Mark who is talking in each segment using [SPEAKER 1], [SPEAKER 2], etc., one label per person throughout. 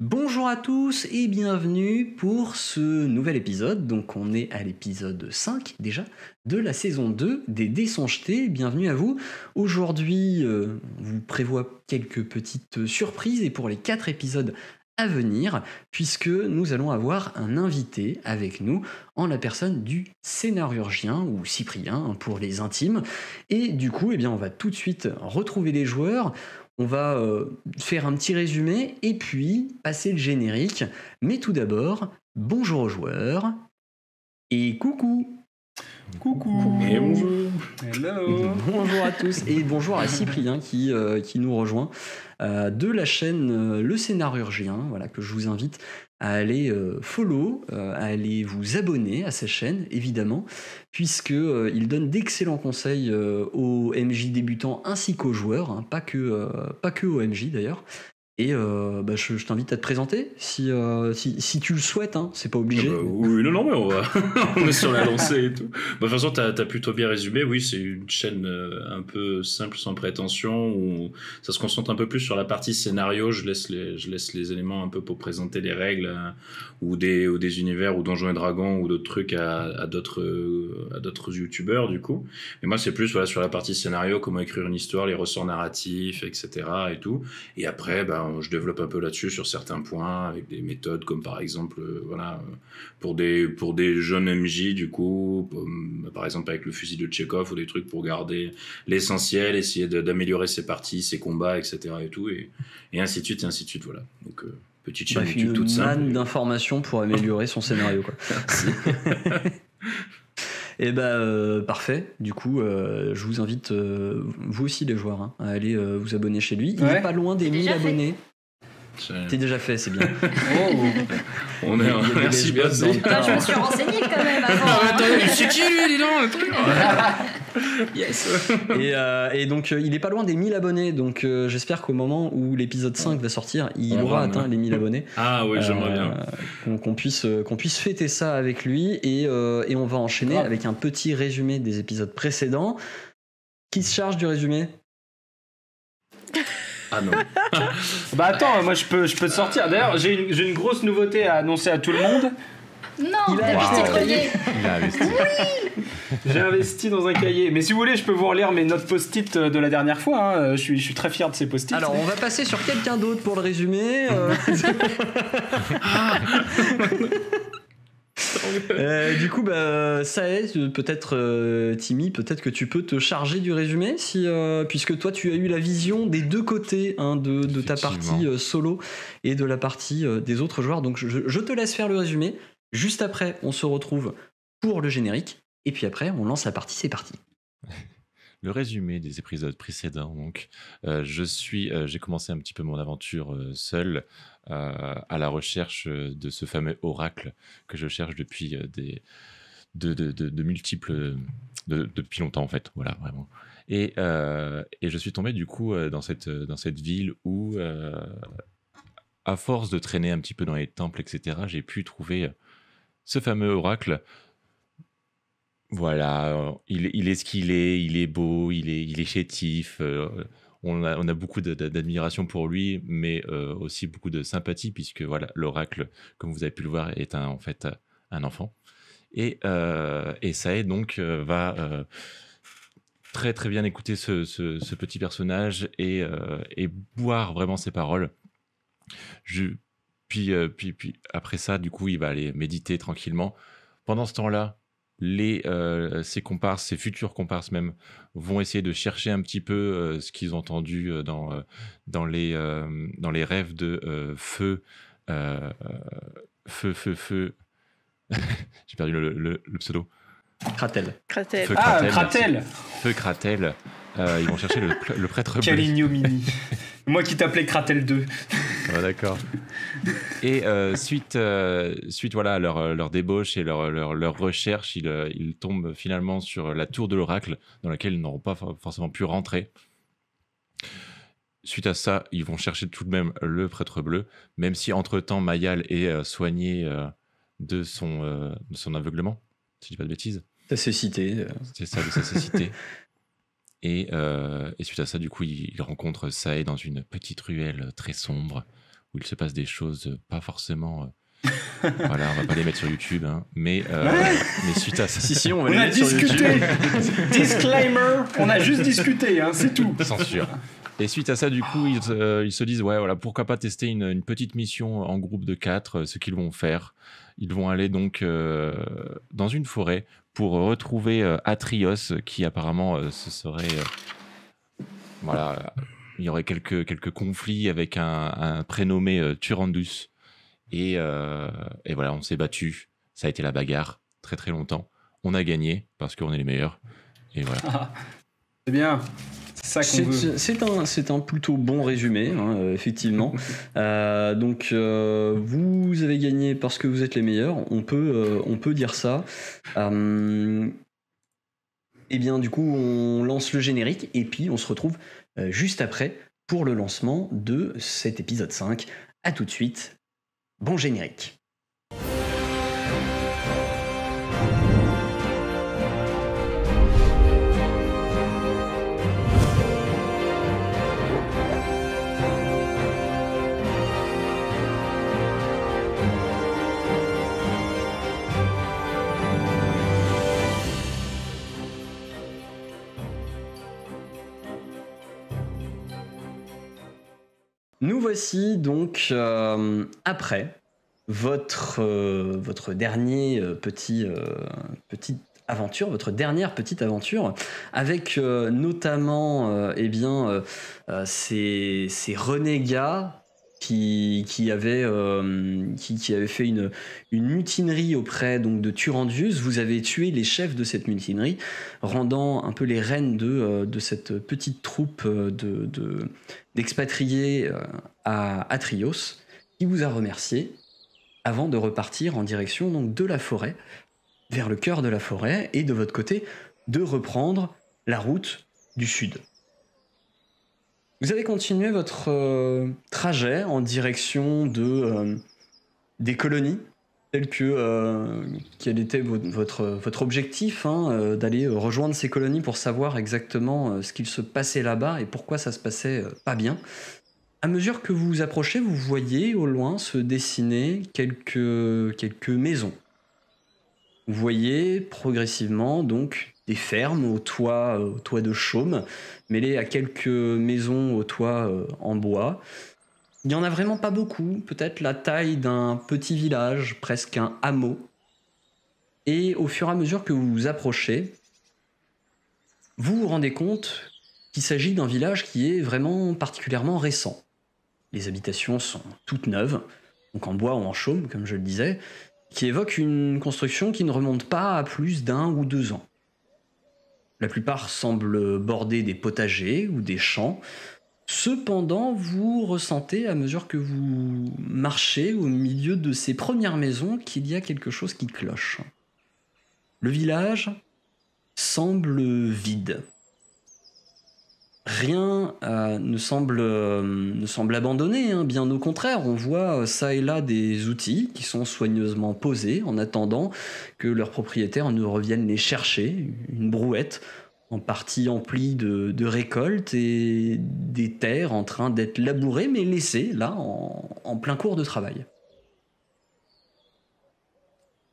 [SPEAKER 1] Bonjour à tous et bienvenue pour ce nouvel épisode. Donc on est à l'épisode 5 déjà de la saison 2 des Dés. Bienvenue à vous. Aujourd'hui, euh, on vous prévoit quelques petites surprises et pour les 4 épisodes à venir, puisque nous allons avoir un invité avec nous en la personne du scénarurgien ou Cyprien pour les intimes. Et du coup, eh bien, on va tout de suite retrouver les joueurs. On va euh, faire un petit résumé et puis passer le générique. Mais tout d'abord, bonjour aux joueurs et coucou.
[SPEAKER 2] Coucou.
[SPEAKER 3] Et bonjour
[SPEAKER 2] Hello.
[SPEAKER 1] Bonjour à tous. Et bonjour à Cyprien qui, euh, qui nous rejoint euh, de la chaîne Le Scénarurgien, voilà, que je vous invite à aller euh, follow, euh, à aller vous abonner à sa chaîne, évidemment, puisque euh, il donne d'excellents conseils aux MJ débutants ainsi qu'aux joueurs, hein, pas, que, pas que aux MJ d'ailleurs. Et euh, bah, je, t'invite à te présenter si, euh, si, si tu le souhaites, hein, c'est pas obligé.
[SPEAKER 3] Ah bah, oui, non, mais on, va... on est sur la lancée et tout. Bah, de toute façon, t'as as plutôt bien résumé. Oui, c'est une chaîne euh, un peu simple, sans prétention, où ça se concentre un peu plus sur la partie scénario. Je laisse les, je laisse les éléments un peu pour présenter les règles, ou, des, ou des univers, ou Donjons et Dragons, ou d'autres trucs à, à d'autres youtubeurs, du coup. Et moi, c'est plus voilà, sur la partie scénario, comment écrire une histoire, les ressorts narratifs, etc. et tout. Et après, ben, je développe un peu là-dessus sur certains points, avec des méthodes comme par exemple, euh, voilà, euh, pour des, pour des jeunes MJ, du coup, comme, par exemple avec le fusil de Tchekhov ou des trucs pour garder l'essentiel, essayer d'améliorer ses parties, ses combats, etc. et tout, et, et ainsi de suite, et ainsi de suite, voilà. Donc, euh, petite chaîne
[SPEAKER 1] Bref,
[SPEAKER 3] YouTube
[SPEAKER 1] une
[SPEAKER 3] toute
[SPEAKER 1] manne
[SPEAKER 3] simple.
[SPEAKER 1] d'informations pour améliorer son scénario. Quoi. Et bah euh, parfait. Du coup, euh, je vous invite, euh, vous aussi les joueurs, hein, à aller euh, vous abonner chez lui. Il
[SPEAKER 2] Ouais.
[SPEAKER 1] est pas loin des
[SPEAKER 4] C'est
[SPEAKER 1] 1000
[SPEAKER 4] déjà fait.
[SPEAKER 1] abonnés.
[SPEAKER 3] C'est-
[SPEAKER 1] déjà fait, c'est bien.
[SPEAKER 2] Oh
[SPEAKER 3] On est, merci bien.
[SPEAKER 4] Je me suis renseignée quand même avant.
[SPEAKER 3] Ah,
[SPEAKER 4] hein.
[SPEAKER 3] attends, c'est qui lui, dis donc, le truc Yes
[SPEAKER 1] et, euh, et donc, euh, il est pas loin des 1000 abonnés. Donc, euh, j'espère qu'au moment où l'épisode 5 va sortir, il
[SPEAKER 3] On
[SPEAKER 1] aura
[SPEAKER 3] rame.
[SPEAKER 1] atteint les 1000 abonnés.
[SPEAKER 3] Ah oui, j'aimerais bien.
[SPEAKER 1] qu'on puisse, qu'on puisse fêter ça avec lui. Et, euh, et on va enchaîner avec un petit résumé des épisodes précédents. Qui se charge du résumé?
[SPEAKER 3] Ah non.
[SPEAKER 2] Bah attends, moi je peux, je peux te sortir. D'ailleurs, j'ai une, j'ai une grosse nouveauté à annoncer à tout le monde.
[SPEAKER 4] Non,
[SPEAKER 1] Il a acheté
[SPEAKER 4] petit
[SPEAKER 1] un cahier.
[SPEAKER 4] grenier.
[SPEAKER 5] Il a investi.
[SPEAKER 2] J'ai investi dans un cahier. Mais si vous voulez, je peux vous relire mes notes post-it de la dernière fois. hein. Je, suis, je suis très fier de ces post-it.
[SPEAKER 1] Alors, on va passer sur quelqu'un d'autre pour le résumé. euh. Euh, du coup, bah, ça est, euh, peut-être, euh, Timmy, peut-être que tu peux te charger du résumé, si, euh, puisque toi, tu as eu la vision des deux côtés hein, de, de ta
[SPEAKER 5] Effectivement.
[SPEAKER 1] partie euh, solo et de la partie euh, des autres joueurs. Donc, je, je te laisse faire le résumé. Juste après, on se retrouve pour le générique. Et puis après, on lance la partie. C'est parti.
[SPEAKER 5] Le résumé des épisodes précédents. Donc, euh, je suis, euh, j'ai commencé un petit peu mon aventure euh, seul euh, à la recherche de ce fameux oracle que je cherche depuis des de, de, de- multiples de- depuis longtemps en fait. Voilà, vraiment. Et, et je suis tombé du coup dans cette dans cette ville où, à force de traîner un petit peu dans les temples, etc., j'ai pu trouver ce fameux oracle voilà, euh, il, est ce qu'il est, il est beau, il est, chétif. euh, on, a, beaucoup d'admiration pour lui, mais euh, aussi beaucoup de sympathie, puisque voilà, l'oracle, comme vous avez pu le voir, est un, en fait un enfant. Et, euh, et Sae, donc, va très très bien écouter ce, ce- petit personnage et, et boire vraiment ses paroles. Je, puis, euh, puis, puis après ça, du coup, il va aller méditer tranquillement. Pendant ce temps-là, les, euh, ses comparses, ses futurs comparses même, vont essayer de chercher un petit peu euh, ce qu'ils ont entendu euh, dans, euh, dans, les, euh, dans les rêves de euh, Feu, Feu, Feu, Feu. J'ai perdu le, le- le pseudo.
[SPEAKER 1] Kratel.
[SPEAKER 4] Kratel.
[SPEAKER 5] Feu
[SPEAKER 2] ah,
[SPEAKER 5] Kratel,
[SPEAKER 2] Kratel
[SPEAKER 5] merci. Feu Kratel. Euh, ils vont chercher le, le prêtre
[SPEAKER 2] Quelle
[SPEAKER 5] bleu.
[SPEAKER 2] ignominie. Moi qui t'appelais Kratel 2.
[SPEAKER 5] Ah, D'accord. Et euh, suite, euh, suite voilà, à leur, euh, leur débauche et leur, leur, leur recherche, ils, ils tombent finalement sur la tour de l'oracle, dans laquelle ils n'auront pas for- forcément pu rentrer. Suite à ça, ils vont chercher tout de même le prêtre bleu, même si entre-temps Mayal est euh, soigné euh, de, son, euh, de son aveuglement, si je dis pas de bêtises.
[SPEAKER 1] Ça s'est cité.
[SPEAKER 5] C'est ça, de sa cécité. Et, euh, et suite à ça, du coup, il, il rencontre Sae dans une petite ruelle très sombre où il se passe des choses pas forcément. Euh, voilà, on va pas les mettre sur YouTube, hein, mais, euh, mais suite à ça,
[SPEAKER 1] Si, si, on va
[SPEAKER 2] On
[SPEAKER 1] les
[SPEAKER 2] a
[SPEAKER 1] mettre sur
[SPEAKER 2] discuté.
[SPEAKER 1] YouTube.
[SPEAKER 2] Disclaimer. On a juste discuté, hein, c'est tout.
[SPEAKER 5] censure. Et suite à ça, du coup, ils, se- ils se disent, ouais, voilà, pourquoi pas tester une, une petite mission en groupe de quatre, euh, ce qu'ils vont faire. Ils vont aller donc euh, dans une forêt pour retrouver euh, Atrios, qui apparemment euh, ce serait... euh, voilà, il y aurait quelques, quelques conflits avec un, un prénommé euh, Turandus. Et, euh, et voilà, on s'est battu. Ça a été la bagarre très très longtemps. On a gagné parce qu'on est les meilleurs. Et voilà.
[SPEAKER 2] C'est bien. C'est
[SPEAKER 1] un, c'est un plutôt bon résumé, hein, euh, effectivement. Euh, donc, euh, vous avez gagné parce que vous êtes les meilleurs. On peut, euh, on peut dire ça. Euh, et bien, du coup, on lance le générique et puis on se retrouve euh, juste après pour le lancement de cet épisode 5. À tout de suite. Bon générique. Voici donc euh, après votre, euh, votre dernier euh, petit, petite aventure, votre dernière petite aventure, avec notamment eh bien, ces, ces renégats qui, qui, avaient, euh, qui, qui avaient fait une, une mutinerie auprès donc, de Turandius. Vous avez tué les chefs de cette mutinerie, rendant un peu les rênes de, de cette petite troupe de, de- d'expatriés Atrios, qui vous a remercié avant de repartir en direction donc, de la forêt, vers le cœur de la forêt, et de votre côté, de reprendre la route du sud. Vous avez continué votre euh, trajet en direction de, euh, des colonies, tel que euh, quel était vo- votre, objectif, hein, d'aller rejoindre ces colonies pour savoir exactement ce qu'il se passait là-bas et pourquoi ça se passait pas bien. À mesure que vous approchez, vous voyez au loin se dessiner quelques, maisons. Vous voyez progressivement donc des fermes au toit, au toit de chaume, mêlées à quelques maisons au toit euh, en bois. Il n'y en a vraiment pas beaucoup, peut-être la taille d'un petit village, presque un hameau. Et au fur et à mesure que vous vous approchez, vous vous rendez compte qu'il s'agit d'un village qui est vraiment particulièrement récent. Les habitations sont toutes neuves, donc en bois ou en chaume, comme je le disais, qui évoquent une construction qui ne remonte pas à plus d'un ou deux ans. La plupart semblent border des potagers ou des champs. Cependant, vous ressentez à mesure que vous marchez au milieu de ces premières maisons qu'il y a quelque chose qui cloche. Le village semble vide. Rien euh, ne, semble, euh, ne semble abandonné, hein. bien au contraire, on voit euh, ça et là des outils qui sont soigneusement posés en attendant que leurs propriétaires ne reviennent les chercher, une brouette en partie emplie de, de récoltes et des terres en train d'être labourées mais laissées là en, en plein cours de travail.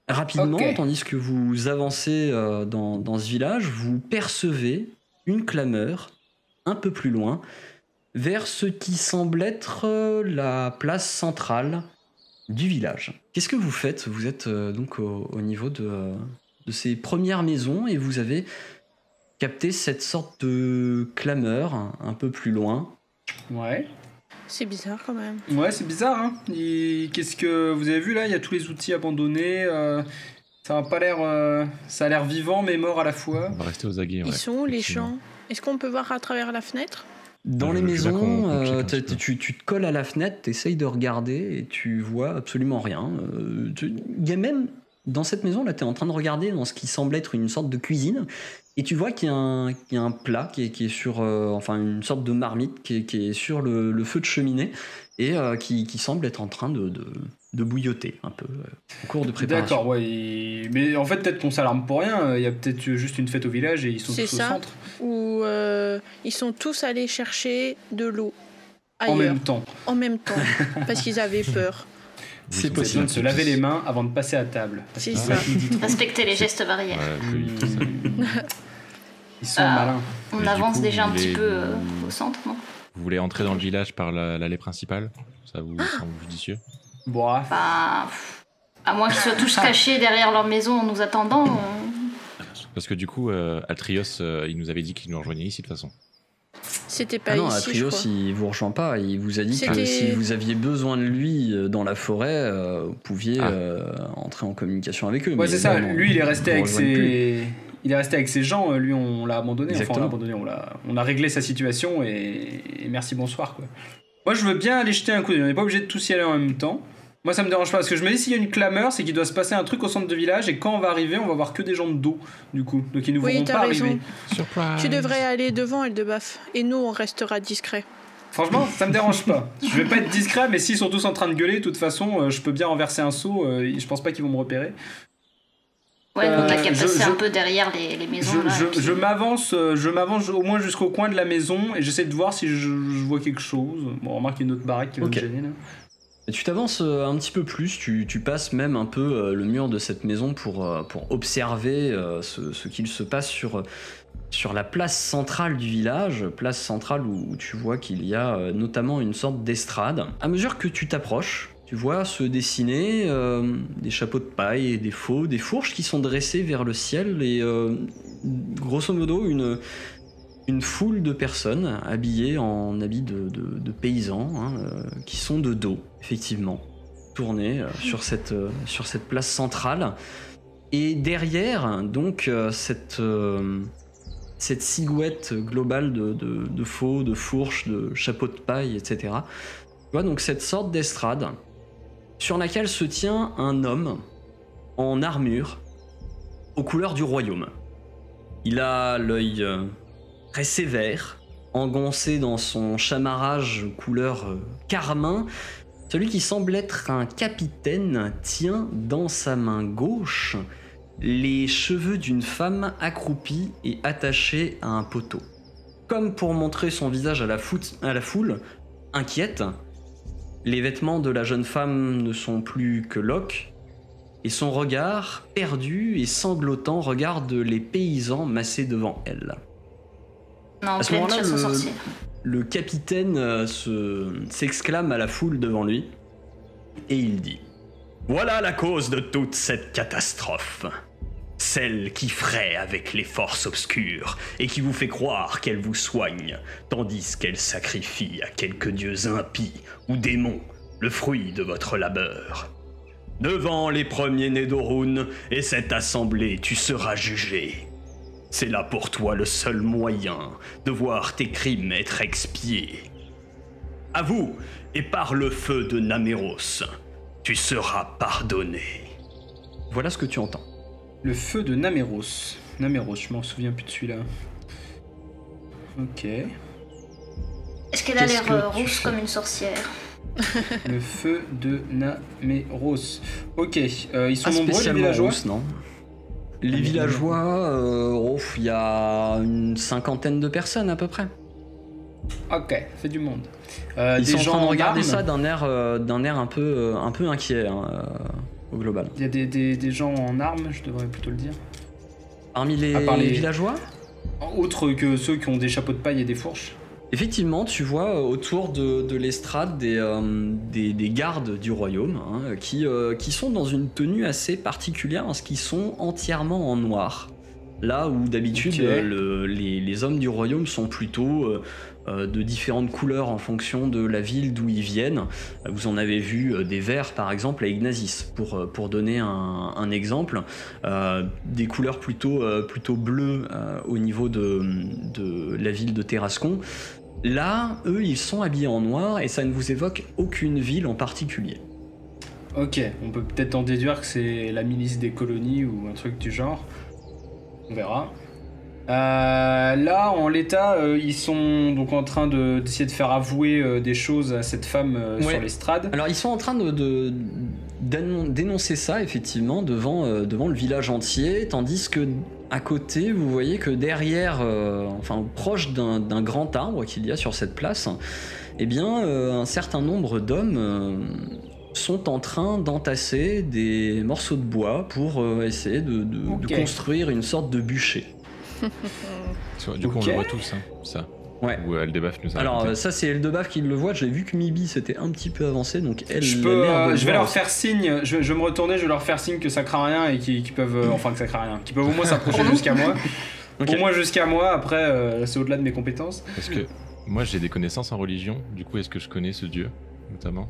[SPEAKER 1] Rapidement, tandis que vous avancez dans, dans ce village, vous percevez une clameur un peu plus loin vers ce qui semble être euh, la place centrale du village. Qu'est-ce que vous faites? Vous êtes euh, donc au, au niveau de, euh, de ces premières maisons et vous avez capté cette sorte de clameur un, peu plus loin.
[SPEAKER 2] Ouais.
[SPEAKER 4] C'est bizarre quand même.
[SPEAKER 2] Ouais, c'est bizarre, hein. Il- Qu'est-ce que vous avez vu là? Il y a tous les outils abandonnés. euh, Ça a pas l'air. euh, Ça a l'air vivant mais mort à la fois.
[SPEAKER 5] On va rester aux aguets.
[SPEAKER 4] Ils
[SPEAKER 5] ouais,
[SPEAKER 4] sont où les champs? Est-ce qu'on peut voir à travers la fenêtre?
[SPEAKER 1] Dans
[SPEAKER 5] Ouais,
[SPEAKER 1] les maisons, euh, tu, tu te colles à la fenêtre, tu essayes de regarder et tu vois absolument rien. Euh, Il y a même, dans cette maison, là, tu es en train de regarder dans ce qui semble être une sorte de cuisine et tu vois qu'il y, a un- qu'il y a un plat qui est, qui est sur, euh, enfin une sorte de marmite qui est, qui est sur le, le feu de cheminée et euh, qui, qui semble être en train de, de, de bouilloter un peu euh, en cours de préparation.
[SPEAKER 2] D'accord, ouais. et- Mais en fait, peut-être qu'on s'alarme pour rien. Il y a peut-être juste une fête au village et ils sont tous
[SPEAKER 4] ça.
[SPEAKER 2] au centre.
[SPEAKER 4] Ou euh, ils sont tous allés chercher de l'eau
[SPEAKER 2] En même temps.
[SPEAKER 4] en même temps, parce qu'ils avaient peur.
[SPEAKER 1] C'est possible.
[SPEAKER 2] de se laver les mains avant de passer à table.
[SPEAKER 4] C'est ça.
[SPEAKER 6] Respecter les gestes barrières.
[SPEAKER 5] Ouais.
[SPEAKER 2] Mmh. Ils sont
[SPEAKER 6] Ah.
[SPEAKER 2] malins.
[SPEAKER 6] On
[SPEAKER 5] Mais
[SPEAKER 6] avance
[SPEAKER 5] coup,
[SPEAKER 6] déjà un petit peu euh, au centre, non?
[SPEAKER 5] Vous voulez entrer dans le village par la- l'allée principale? Ça vous semble judicieux?
[SPEAKER 2] Bon, ah,
[SPEAKER 6] Enfin, pff, à moins qu'ils soient tous cachés derrière leur maison en nous attendant. euh,
[SPEAKER 5] Parce que du coup, euh, Altrios, euh, il nous avait dit qu'il nous rejoignait ici de toute façon.
[SPEAKER 4] C'était pas
[SPEAKER 1] Ah non,
[SPEAKER 4] ici, je
[SPEAKER 1] Atrios,
[SPEAKER 4] crois.
[SPEAKER 1] il vous rejoint pas. Il vous a dit que si vous aviez besoin de lui euh, dans la forêt, euh, vous pouviez
[SPEAKER 5] Ah.
[SPEAKER 1] euh, entrer en communication avec eux.
[SPEAKER 2] ouais, c'est ça.
[SPEAKER 1] non,
[SPEAKER 2] Lui, il est resté avec
[SPEAKER 1] plus.
[SPEAKER 2] ses. Il est resté avec ses gens, lui on l'a abandonné, enfin on l'a abandonné, on, a réglé sa situation et, et merci bonsoir quoi. Moi je veux bien aller jeter un coup d'œil, on n'est pas obligé de tous y aller en même temps. Moi ça me dérange pas parce que je me dis s'il y a une clameur c'est qu'il doit se passer un truc au centre de village et quand on va arriver on va voir que des gens de dos du coup, donc ils nous
[SPEAKER 4] Oui,
[SPEAKER 2] verront pas
[SPEAKER 4] raison.
[SPEAKER 2] arriver.
[SPEAKER 5] Surprise
[SPEAKER 4] Tu devrais aller devant Eldebaf. Et nous, on restera discrets.
[SPEAKER 2] Franchement ça me dérange pas. Je vais pas être discret mais s'ils sont tous en train de gueuler de toute façon euh, je peux bien renverser un seau, euh, je pense pas qu'ils vont me repérer.
[SPEAKER 6] Ouais, nous, on a
[SPEAKER 2] Euh,
[SPEAKER 6] qu'à passer
[SPEAKER 2] je-
[SPEAKER 6] un peu derrière les, les maisons.
[SPEAKER 2] Je,
[SPEAKER 6] là,
[SPEAKER 2] je-
[SPEAKER 6] et puis-
[SPEAKER 2] je m'avance, euh, je m'avance au moins jusqu'au coin de la maison et j'essaie de voir si je, je vois quelque chose. Bon, remarque il y a une autre baraque qui va
[SPEAKER 1] Ok.
[SPEAKER 2] me gêner là.
[SPEAKER 1] Tu t'avances euh, un petit peu plus, tu, passes même un peu euh, le mur de cette maison pour, euh, observer ce, qu'il se passe sur, la place centrale du village, place centrale où, tu vois qu'il y a notamment une sorte d'estrade. À mesure que tu t'approches, tu vois se dessiner des chapeaux de paille des faux, des fourches qui sont dressées vers le ciel et grosso modo une, une foule de personnes habillées en habits de, de- de paysans hein, euh, qui sont de dos, effectivement, tournées euh, sur, cette, euh, sur cette place centrale. Et derrière, donc, cette, cette silhouette globale de, de, de faux, de fourches, de chapeaux de paille, etc. Tu vois donc cette sorte d'estrade sur laquelle se tient un homme en armure aux couleurs du royaume. Il a l'œil sévère, engoncé dans son chamarrage couleur euh, carmin. Celui qui semble être un capitaine tient dans sa main gauche les cheveux d'une femme accroupie et attachée à un poteau. Comme pour montrer son visage à la, à la foule, inquiète, les vêtements de la jeune femme ne sont plus que loques, et son regard, perdu et sanglotant, regarde les paysans massés devant elle.
[SPEAKER 6] Non, en
[SPEAKER 1] à ce
[SPEAKER 6] pleine
[SPEAKER 1] moment-là,
[SPEAKER 6] chasse aux
[SPEAKER 1] le-
[SPEAKER 6] sorcières.
[SPEAKER 1] Le capitaine euh, se- s'exclame à la foule devant lui et il dit Voilà la cause de toute cette catastrophe. Celle qui fraie avec les forces obscures et qui vous fait croire qu'elle vous soigne, tandis qu'elle sacrifie à quelques dieux impies ou démons le fruit de votre labeur. Devant les premiers nés d'Orun et cette assemblée, tu seras jugé. C'est là pour toi le seul moyen de voir tes crimes être expiés. À vous, et par le feu de Naméros, tu seras pardonné. Voilà ce que tu entends.
[SPEAKER 2] Le feu de Naméros. Naméros, je m'en souviens plus de celui-là. Ok.
[SPEAKER 6] Est-ce qu'elle a
[SPEAKER 1] qu'est-ce
[SPEAKER 6] l'air
[SPEAKER 1] que
[SPEAKER 6] euh,
[SPEAKER 1] tu
[SPEAKER 6] rousse
[SPEAKER 1] fais
[SPEAKER 6] comme une sorcière
[SPEAKER 2] Le feu de Naméros. Ok. euh, ils sont
[SPEAKER 1] Pas
[SPEAKER 2] nombreux les
[SPEAKER 1] spécialement
[SPEAKER 2] villageois
[SPEAKER 1] rousse, non? Les
[SPEAKER 2] Ah,
[SPEAKER 1] villageois, euh, il y a une cinquantaine de personnes à peu près.
[SPEAKER 2] Ok, fait du monde. Euh,
[SPEAKER 1] Ils
[SPEAKER 2] des
[SPEAKER 1] sont en
[SPEAKER 2] gens
[SPEAKER 1] train de regarder
[SPEAKER 2] armes
[SPEAKER 1] ça d'un air, euh, d'un air un peu, euh, un peu inquiet hein, au global.
[SPEAKER 2] Il y a des, des- des gens en armes, je devrais plutôt le dire.
[SPEAKER 1] Parmi les,
[SPEAKER 2] les-
[SPEAKER 1] villageois,
[SPEAKER 2] Autres que ceux qui ont des chapeaux de paille et des fourches.
[SPEAKER 1] Effectivement, tu vois euh, autour de, de l'estrade des, euh, des, des gardes du royaume hein, qui, euh, qui sont dans une tenue assez particulière parce qu'ils sont entièrement en noir. Là où d'habitude le- les, les hommes du royaume sont plutôt euh, de différentes couleurs en fonction de la ville d'où ils viennent. Vous en avez vu des verts par exemple à Ignazis pour, pour donner un, un exemple. Des couleurs plutôt, plutôt bleues au niveau de, de la ville de Terrascon. Là, eux, ils sont habillés en noir et ça ne vous évoque aucune ville en particulier.
[SPEAKER 2] Ok, on peut peut-être en déduire que c'est la milice des colonies ou un truc du genre. On verra. Euh, là, en l'état, euh, ils sont donc en train de- d'essayer de, faire avouer euh, des choses à cette femme
[SPEAKER 1] Ouais.
[SPEAKER 2] sur l'estrade.
[SPEAKER 1] Alors, ils sont en train de, d'énoncer ça, effectivement, devant, euh, devant le village entier, tandis que à côté, vous voyez que derrière, euh, enfin proche d'un, d'un grand arbre qu'il y a sur cette place, eh bien, euh, un certain nombre d'hommes euh, sont en train d'entasser des morceaux de bois pour euh, essayer de, de- de
[SPEAKER 2] Ok.
[SPEAKER 1] construire une sorte de bûcher.
[SPEAKER 5] Du coup, on le voit tous, hein, ça.
[SPEAKER 1] Ouais.
[SPEAKER 5] Ou Aldebaf nous a
[SPEAKER 1] Alors
[SPEAKER 5] raconté.
[SPEAKER 1] euh, ça c'est Eldebaf qui le voit, j'ai vu que Mibi c'était un petit peu avancé, donc elle
[SPEAKER 2] Je, peux, euh, je vais leur
[SPEAKER 1] aussi.
[SPEAKER 2] faire signe, je vais, je vais me retourner, je vais leur faire signe que ça craint rien et qu'ils peuvent. euh, enfin, que ça craint rien. Qu'ils peuvent au moins s'approcher jusqu'à moi.
[SPEAKER 1] Ok.
[SPEAKER 2] Au moins jusqu'à moi, après, euh, c'est au-delà de mes compétences.
[SPEAKER 5] Parce que moi, j'ai des connaissances en religion. Du coup, est-ce que je connais ce dieu, notamment?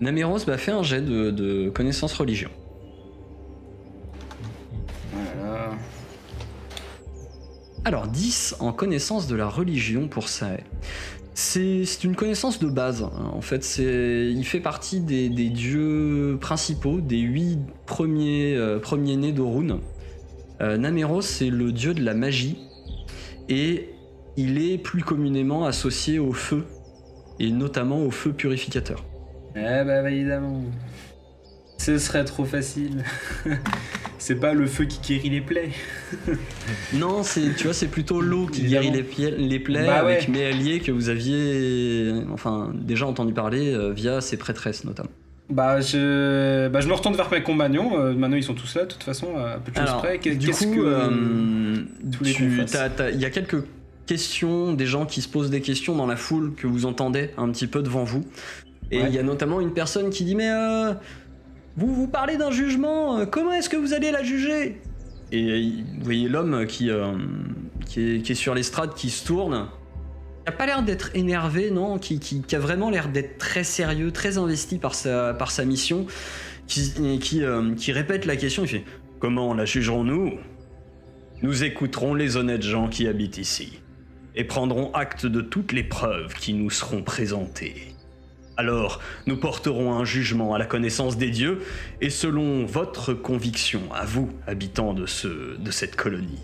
[SPEAKER 1] Naméros bah, fait un jet de, de connaissance religion. Alors 10 en connaissance de la religion pour Sae. C'est une connaissance de base. hein. En fait, il fait partie des, dieux principaux, des huit premiers, euh, nés d'Orun. Euh, Naméros, c'est le dieu de la magie. Et il est plus communément associé au feu. Et notamment au feu purificateur.
[SPEAKER 2] Eh bah, évidemment. Ce serait trop facile. c'est pas le feu qui guérit les plaies.
[SPEAKER 1] Non, c'est tu vois, c'est plutôt l'eau qui
[SPEAKER 2] Évidemment.
[SPEAKER 1] guérit les, plaies
[SPEAKER 2] Bah ouais.
[SPEAKER 1] avec mes alliés que vous aviez, enfin, déjà entendu parler euh, via ses prêtresses notamment.
[SPEAKER 2] Bah je, bah, je me retourne vers mes compagnons. euh, maintenant, ils sont tous là, de toute façon, à peu de choses
[SPEAKER 1] Alors,
[SPEAKER 2] près. Qu'est-
[SPEAKER 1] du coup,
[SPEAKER 2] que.
[SPEAKER 1] euh, tu- il y a quelques questions, des gens qui se posent des questions dans la foule que vous entendez un petit peu devant vous. Et il
[SPEAKER 2] Ouais.
[SPEAKER 1] y a notamment une personne qui dit mais euh, vous vous parlez d'un jugement, euh, comment est-ce que vous allez la juger? Et euh, vous voyez l'homme qui, euh, qui, est, qui est sur l'estrade qui se tourne. Il a pas l'air d'être énervé, non? Qui, qui- qui a vraiment l'air d'être très sérieux, très investi par sa, par sa mission, qui, qui, euh, qui répète la question, il fait Comment la jugerons-nous? Nous écouterons les honnêtes gens qui habitent ici, et prendrons acte de toutes les preuves qui nous seront présentées. Alors, nous porterons un jugement à la connaissance des dieux, et selon votre conviction, à vous, habitants de, ce, de cette colonie.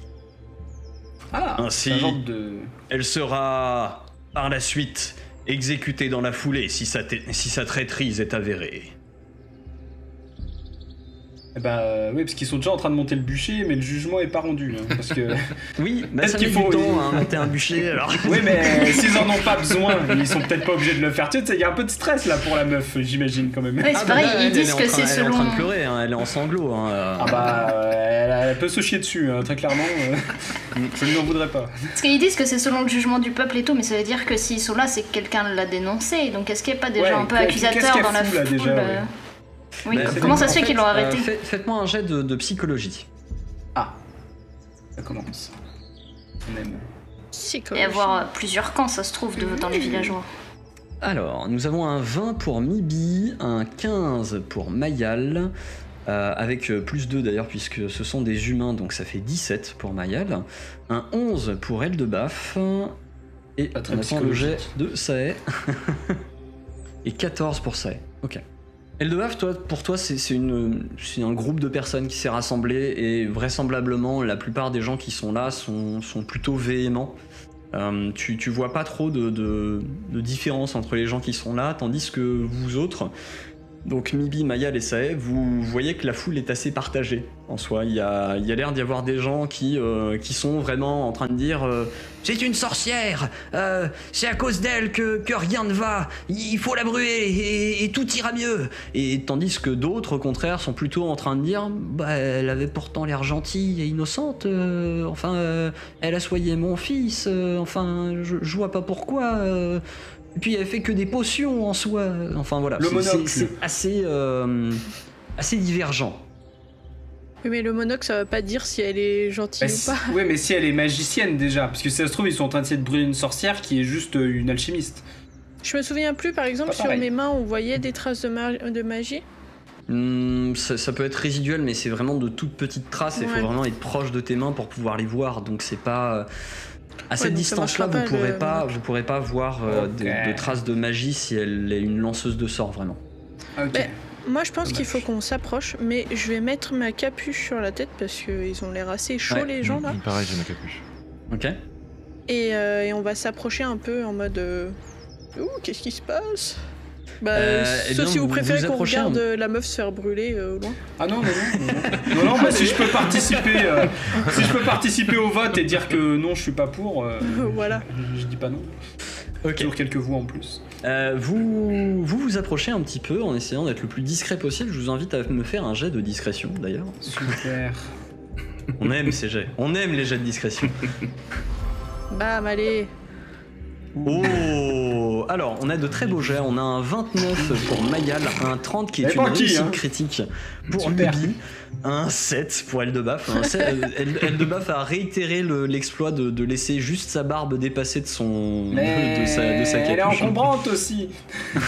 [SPEAKER 2] Ah,
[SPEAKER 1] Ainsi-
[SPEAKER 2] de.
[SPEAKER 1] Elle sera, par la suite, exécutée dans la foulée si sa, ta- si sa traîtrise est avérée.
[SPEAKER 2] Bah oui, parce qu'ils sont déjà en train de monter le bûcher, mais le jugement est pas rendu. hein, parce que.
[SPEAKER 1] Oui, bah ça
[SPEAKER 2] qu'il faut-
[SPEAKER 1] du temps à monter un bûcher, alors...
[SPEAKER 2] oui, mais s'ils en ont pas besoin, ils sont peut-être pas obligés de le faire. Tu sais, il y a un peu de stress là pour la meuf, j'imagine quand même.
[SPEAKER 6] Ouais, c'est
[SPEAKER 1] Ah, bah
[SPEAKER 6] pareil,
[SPEAKER 1] là,
[SPEAKER 6] ils
[SPEAKER 1] elle,
[SPEAKER 6] disent
[SPEAKER 1] elle
[SPEAKER 6] que c'est
[SPEAKER 1] Elle est en train
[SPEAKER 6] selon.
[SPEAKER 1] de pleurer, hein, elle est en sanglots. hein, euh.
[SPEAKER 2] Ah bah, euh, elle, elle peut se chier dessus, hein, très clairement. euh, je ne lui en voudrais pas.
[SPEAKER 6] Parce qu'ils disent que c'est selon le jugement du peuple et tout, mais ça veut dire que s'ils sont là, c'est que quelqu'un l'a dénoncé. Donc est-ce qu'il n'y a pas des
[SPEAKER 2] Ouais,
[SPEAKER 6] gens un peu
[SPEAKER 2] qu'elle
[SPEAKER 6] dans la foule
[SPEAKER 2] déjà,
[SPEAKER 6] euh,
[SPEAKER 2] ouais.
[SPEAKER 6] Oui,
[SPEAKER 1] Bah,
[SPEAKER 6] comment ça se fait qu'ils l'ont
[SPEAKER 1] euh,
[SPEAKER 6] arrêté
[SPEAKER 1] faites- Faites-moi un jet de, de psychologie.
[SPEAKER 2] Ah, ça commence. On aime.
[SPEAKER 6] Et avoir euh, plusieurs camps, ça se trouve, de, dans les villageois.
[SPEAKER 1] Alors, nous avons un 20 pour Mibi, un 15 pour Mayal, euh, avec euh, plus 2 d'ailleurs, puisque ce sont des humains, donc ça fait 17 pour Mayal, un 11 pour Eldebaf, et
[SPEAKER 2] Pas très
[SPEAKER 1] on attend le jet de Sae, et 14 pour Sae. Ok. Eldebaf, toi, pour toi, c'est un groupe de personnes qui s'est rassemblé, et vraisemblablement, la plupart des gens qui sont là sont, plutôt véhéments. Euh, tu, tu vois pas trop de différence entre les gens qui sont là, tandis que vous autres, donc Mibi, Mayal et Sae, vous voyez que la foule est assez partagée en soi. Il y a, l'air d'y avoir des gens qui, euh, qui sont vraiment en train de dire euh, C'est une sorcière euh, C'est à cause d'elle que, rien ne va Il faut la brûler et, tout ira mieux !» Et tandis que d'autres, au contraire, sont plutôt en train de dire bah, Elle avait pourtant l'air gentille et innocente, enfin, elle a soigné mon fils, enfin, je vois pas pourquoi. Et puis elle fait que des potions en soi. Enfin voilà,
[SPEAKER 2] Le
[SPEAKER 1] c'est- assez, euh, assez divergent.
[SPEAKER 4] Oui, mais le monocle, ça va pas dire si elle est gentille
[SPEAKER 2] Bah,
[SPEAKER 4] ou pas.
[SPEAKER 2] ouais, mais si elle est magicienne déjà, parce que si ça se trouve, ils sont en train d'essayer de brûler une sorcière qui est juste euh, une alchimiste.
[SPEAKER 4] Je me souviens plus, par exemple, sur mes mains, on voyait des traces de, ma- de magie.
[SPEAKER 1] Hmm, ça, ça peut être résiduel, mais c'est vraiment de toutes petites traces. Il
[SPEAKER 4] Ouais.
[SPEAKER 1] faut vraiment être proche de tes mains pour pouvoir les voir. Donc c'est pas euh, à cette distance-là, vous
[SPEAKER 4] pas,
[SPEAKER 1] pourrez
[SPEAKER 4] le
[SPEAKER 1] pas,
[SPEAKER 4] monocle.
[SPEAKER 1] vous pourrez pas voir euh, de, de traces de magie si elle est une lanceuse de sorts vraiment.
[SPEAKER 2] Ok.
[SPEAKER 4] Mais- Moi, je pense qu'il faut qu'on s'approche, mais je vais mettre ma capuche sur la tête parce qu'ils ont l'air assez chauds,
[SPEAKER 1] Ouais.
[SPEAKER 4] les gens là.
[SPEAKER 5] Pareil, j'ai ma capuche.
[SPEAKER 1] Ok.
[SPEAKER 4] Et, euh, et on va s'approcher un peu en mode. euh, Ouh, qu'est-ce qui se passe? Bah,
[SPEAKER 1] Euh, eh
[SPEAKER 4] sauf
[SPEAKER 1] bien,
[SPEAKER 4] si vous
[SPEAKER 1] vous
[SPEAKER 4] préférez qu'on regarde
[SPEAKER 1] un-
[SPEAKER 4] euh, la meuf se faire brûler euh, au loin.
[SPEAKER 2] Ah non, non, non. Non, non, non, bah, si je peux participer, euh, si je peux participer au vote et dire que non, je suis pas pour, euh,
[SPEAKER 4] voilà.
[SPEAKER 2] je, je dis pas non. Toujours quelques voix en plus.
[SPEAKER 1] Euh, vous, vous vous approchez un petit peu en essayant d'être le plus discret possible. Je vous invite à me faire un jet de discrétion d'ailleurs.
[SPEAKER 2] Super.
[SPEAKER 1] On aime ces jets. On aime les jets de discrétion.
[SPEAKER 4] Bam, allez.
[SPEAKER 1] Oh Alors, on a de très beaux jets. On a un 29 pour Mayal, un 30 qui est une
[SPEAKER 2] qui,
[SPEAKER 1] réussite
[SPEAKER 2] hein.
[SPEAKER 1] critique pour. Luby, un 7 pour Eldebaf. 7, euh, Eldebaf a réitéré le- l'exploit de, de laisser juste sa barbe dépasser de son
[SPEAKER 2] Mais
[SPEAKER 1] de sa, de sa
[SPEAKER 2] elle est encombrante aussi.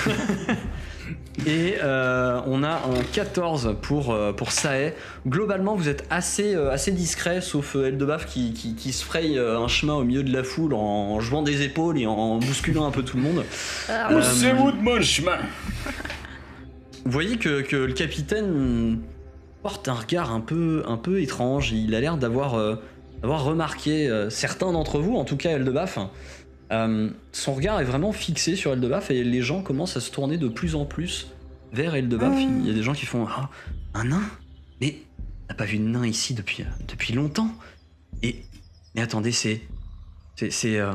[SPEAKER 1] Et euh, on a un 14 pour, euh, pour Sae. Globalement, vous êtes assez, euh, assez discret, sauf Eldebaf qui, qui, qui se fraye un chemin au milieu de la foule en, jouant des épaules et en bousculant un peu tout le monde.
[SPEAKER 4] Ah,
[SPEAKER 1] Euh,
[SPEAKER 2] Poussez-vous de mon chemin.
[SPEAKER 1] Vous voyez que, que le capitaine porte un regard un peu, un peu étrange. Il a l'air d'avoir euh, d'avoir remarqué euh, certains d'entre vous, en tout cas Eldebaf. Euh, son regard est vraiment fixé sur Eldebaf et les gens commencent à se tourner de plus en plus vers Eldebaf. Il y a des gens qui font Ah, un nain Mais on n'a pas vu de nain ici depuis, euh, depuis longtemps. Et mais attendez, c'est c'est c'est euh,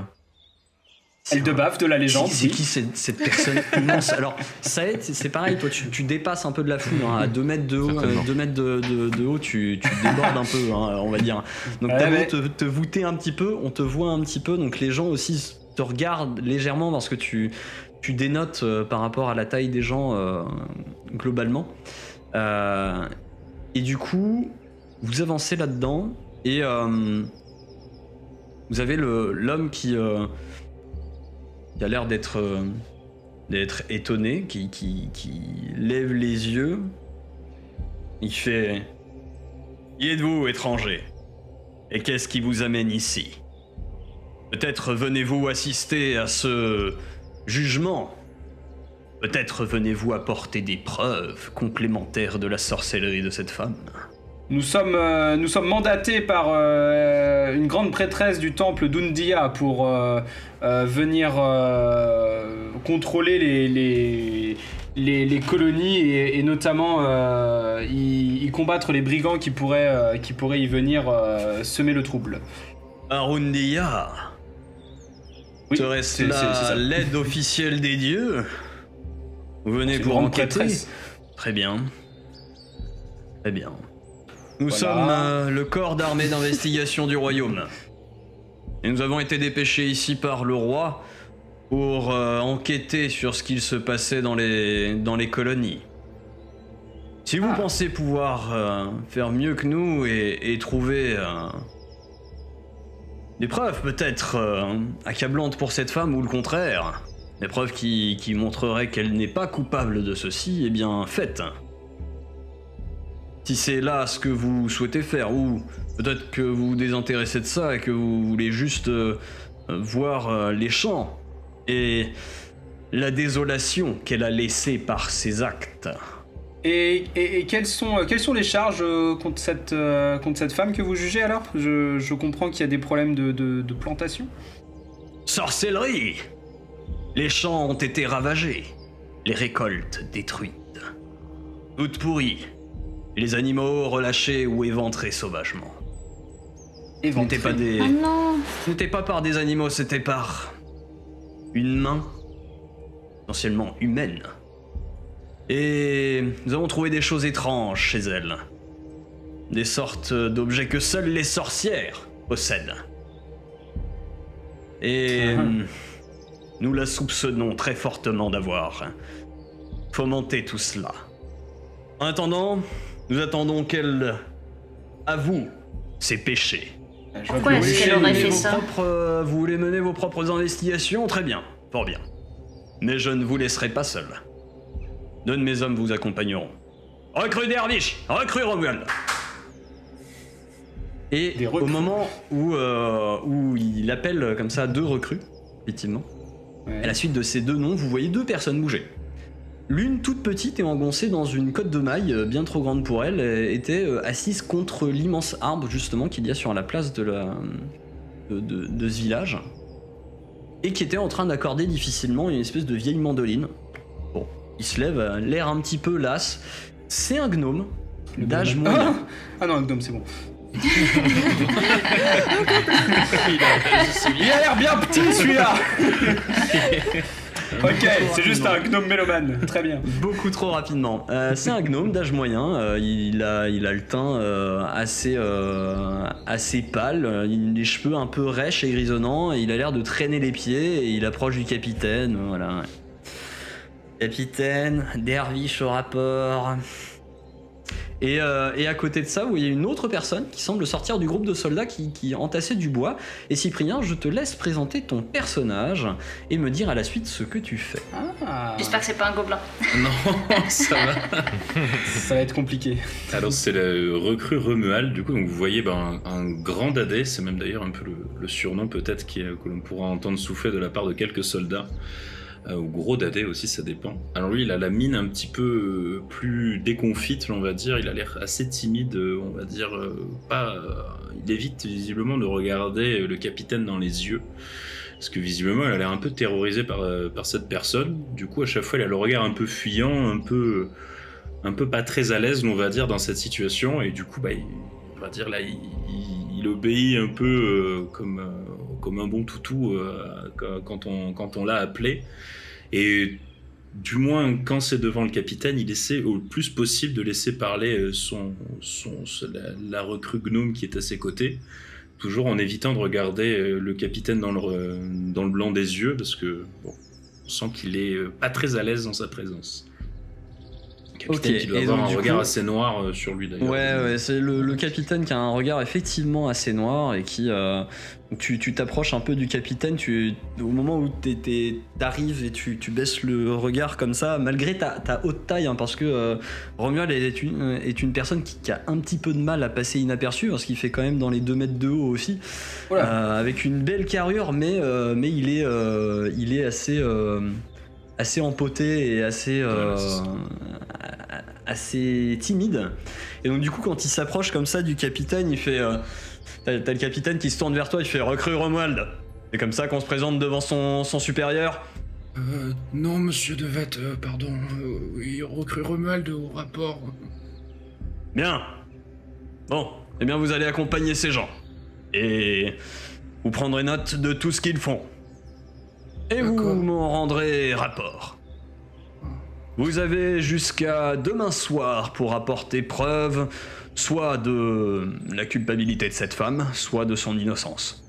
[SPEAKER 2] Elle de baffe de la légende.
[SPEAKER 1] c'est
[SPEAKER 2] oui.
[SPEAKER 1] qui cette, cette personne immense Alors, Saed, c'est c'est pareil, toi tu, tu dépasses un peu de la foule, hein, à 2 mètres de haut, euh, deux mètres de, de- de haut tu, tu débordes un peu, hein, on va dire. Donc
[SPEAKER 2] Ouais,
[SPEAKER 1] t'as beau
[SPEAKER 2] mais-
[SPEAKER 1] te, te voûter un petit peu, on te voit un petit peu, donc les gens aussi te regardent légèrement parce que tu, tu dénotes euh, par rapport à la taille des gens euh, globalement. Euh, et du coup, vous avancez là-dedans et vous avez l'homme qui... a l'air d'être d'être étonné, qui, qui, qui lève les yeux. Il fait Qui êtes-vous, étranger? Et qu'est-ce qui vous amène ici? Peut-être venez-vous assister à ce jugement. Peut-être venez-vous apporter des preuves complémentaires de la sorcellerie de cette femme.
[SPEAKER 2] Nous sommes, euh, nous sommes mandatés par euh, une grande prêtresse du temple d'Undia pour euh, euh, venir euh, contrôler les, les, les, les colonies et, et notamment euh, y, y combattre les brigands qui pourraient, euh, qui pourraient y venir euh, semer le trouble.
[SPEAKER 1] Arundia
[SPEAKER 2] Oui, c'est-
[SPEAKER 1] l'aide officielle des dieux Vous venez pour enquêter
[SPEAKER 2] prêtresse.
[SPEAKER 1] Très bien. Très bien. Nous
[SPEAKER 2] Voilà.
[SPEAKER 1] sommes euh, le corps d'armée d'investigation du royaume. Et nous avons été dépêchés ici par le roi pour euh, enquêter sur ce qu'il se passait dans les, dans les colonies. Si vous
[SPEAKER 2] Ah.
[SPEAKER 1] pensez pouvoir euh, faire mieux que nous et, et trouver des preuves peut-être euh, accablantes pour cette femme ou le contraire, des preuves qui, qui montreraient qu'elle n'est pas coupable de ceci, eh bien faites. Si c'est là ce que vous souhaitez faire, ou peut-être que vous vous désintéressez de ça et que vous voulez juste euh, euh, voir les champs et la désolation qu'elle a laissée par ses actes.
[SPEAKER 2] Et, et- et quelles, sont, euh, quelles sont les charges euh, contre cette, euh, contre cette femme que vous jugez alors? Je, je comprends qu'il y a des problèmes de, de- de plantation.
[SPEAKER 1] Sorcellerie Les champs ont été ravagés, les récoltes détruites, toutes pourries, les animaux relâchés ou éventrés sauvagement. N'était pas des...
[SPEAKER 6] Oh non
[SPEAKER 1] Ce n'était pas par des animaux, c'était par une main, essentiellement humaine. Et nous avons trouvé des choses étranges chez elle. Des sortes d'objets que seules les sorcières possèdent. Et
[SPEAKER 2] Ah.
[SPEAKER 1] nous la soupçonnons très fortement d'avoir fomenté tout cela. En attendant, nous attendons qu'elle avoue ses péchés.
[SPEAKER 6] Pourquoi est-ce qu'elle aurait fait ça
[SPEAKER 1] propres, euh, vous voulez mener vos propres investigations? Très bien, fort bien. Mais je ne vous laisserai pas seul. Deux de mes hommes vous accompagneront. Recrue Dervish Recrue Romuald Et au moment où, euh, où il appelle comme ça deux recrues, effectivement,
[SPEAKER 2] Ouais.
[SPEAKER 1] à la suite de ces deux noms, vous voyez deux personnes bouger. L'une toute petite et engoncée dans une cotte de maille euh, bien trop grande pour elle, euh, était assise contre l'immense arbre justement qu'il y a sur la place de, la, de, de- de ce village, et qui était en train d'accorder difficilement une espèce de vieille mandoline. Il se lève, euh, l'air un petit peu las. C'est un gnome d'âge moyen.
[SPEAKER 2] Ah non, un gnome, c'est bon. Il a l'air bien petit celui-là Ok, c'est juste un gnome mélomane. Très bien.
[SPEAKER 1] Beaucoup trop rapidement. Euh, c'est un gnome d'âge moyen. euh, il, a, il a le teint euh, assez, assez pâle. il a les cheveux un peu rêches et grisonnants. Et il a l'air de traîner les pieds. Et il approche du capitaine. Voilà. Capitaine, derviche au rapport. Et, euh, et à côté de ça, vous voyez une autre personne qui semble sortir du groupe de soldats qui, qui entassait du bois. Et Cyprien, je te laisse présenter ton personnage et me dire à la suite ce que tu fais.
[SPEAKER 2] Ah,
[SPEAKER 6] J'espère que c'est pas un gobelin.
[SPEAKER 3] Non, ça va.
[SPEAKER 2] ça va être compliqué.
[SPEAKER 3] Alors c'est le recrue Remual, du coup donc vous voyez ben, un, un grand dadais, c'est même d'ailleurs un peu le, le surnom peut-être que l'on pourra entendre souffler de la part de quelques soldats, ou gros dadais aussi ça dépend. Alors lui il a la mine un petit peu euh, plus déconfite on va dire, il a l'air assez timide euh, on va dire, euh, pas, euh, il évite visiblement de regarder euh, le capitaine dans les yeux. Parce que visiblement, elle a l'air un peu terrorisée par, euh, cette personne. Du coup, à chaque fois, elle a le regard un peu fuyant, un peu, un peu pas très à l'aise, on va dire, dans cette situation. Et du coup, bah, il, on va dire là, il, il- il obéit un peu euh, comme, euh, comme un bon toutou euh, quand on, quand on l'a appelé. Et du moins, quand c'est devant le capitaine, il essaie au plus possible de laisser parler euh, son, son, la, recrue gnome qui est à ses côtés. Toujours en évitant de regarder euh, le capitaine dans le, dans le blanc des yeux, parce que bon, on sent qu'il est pas très à l'aise dans sa présence. Capitaine qui doit
[SPEAKER 1] et
[SPEAKER 3] avoir un regard
[SPEAKER 1] coup-
[SPEAKER 3] assez noir euh, sur lui d'ailleurs.
[SPEAKER 1] Ouais, ouais, c'est le, le capitaine qui a un regard effectivement assez noir et qui. euh, tu tu t'approches un peu du capitaine, tu, au moment où t'arrives et tu, tu baisses le regard comme ça, malgré ta, ta haute taille, hein, parce que euh, Romuald est une, est une personne qui, qui a un petit peu de mal à passer inaperçu, parce qu'il fait quand même dans les 2 mètres de haut aussi,
[SPEAKER 2] Voilà.
[SPEAKER 1] euh, avec une belle carrure, mais, mais il, est, il est assez. assez empoté et assez euh,
[SPEAKER 3] Ouais.
[SPEAKER 1] Assez timide. Et donc du coup quand il s'approche comme ça du capitaine il fait euh, t'as le capitaine qui se tourne vers toi il fait recrue Romuald. C'est comme ça qu'on se présente devant son, son supérieur.
[SPEAKER 3] Euh, non, monsieur Devette, euh, pardon. Euh, oui, recrue Romuald au rapport.
[SPEAKER 1] bien. Bon. Eh bien vous allez accompagner ces gens. Et vous prendrez note de tout ce qu'ils font. Et vous m'en rendrez rapport Vous avez jusqu'à demain soir pour apporter preuve soit de la culpabilité de cette femme, soit de son innocence.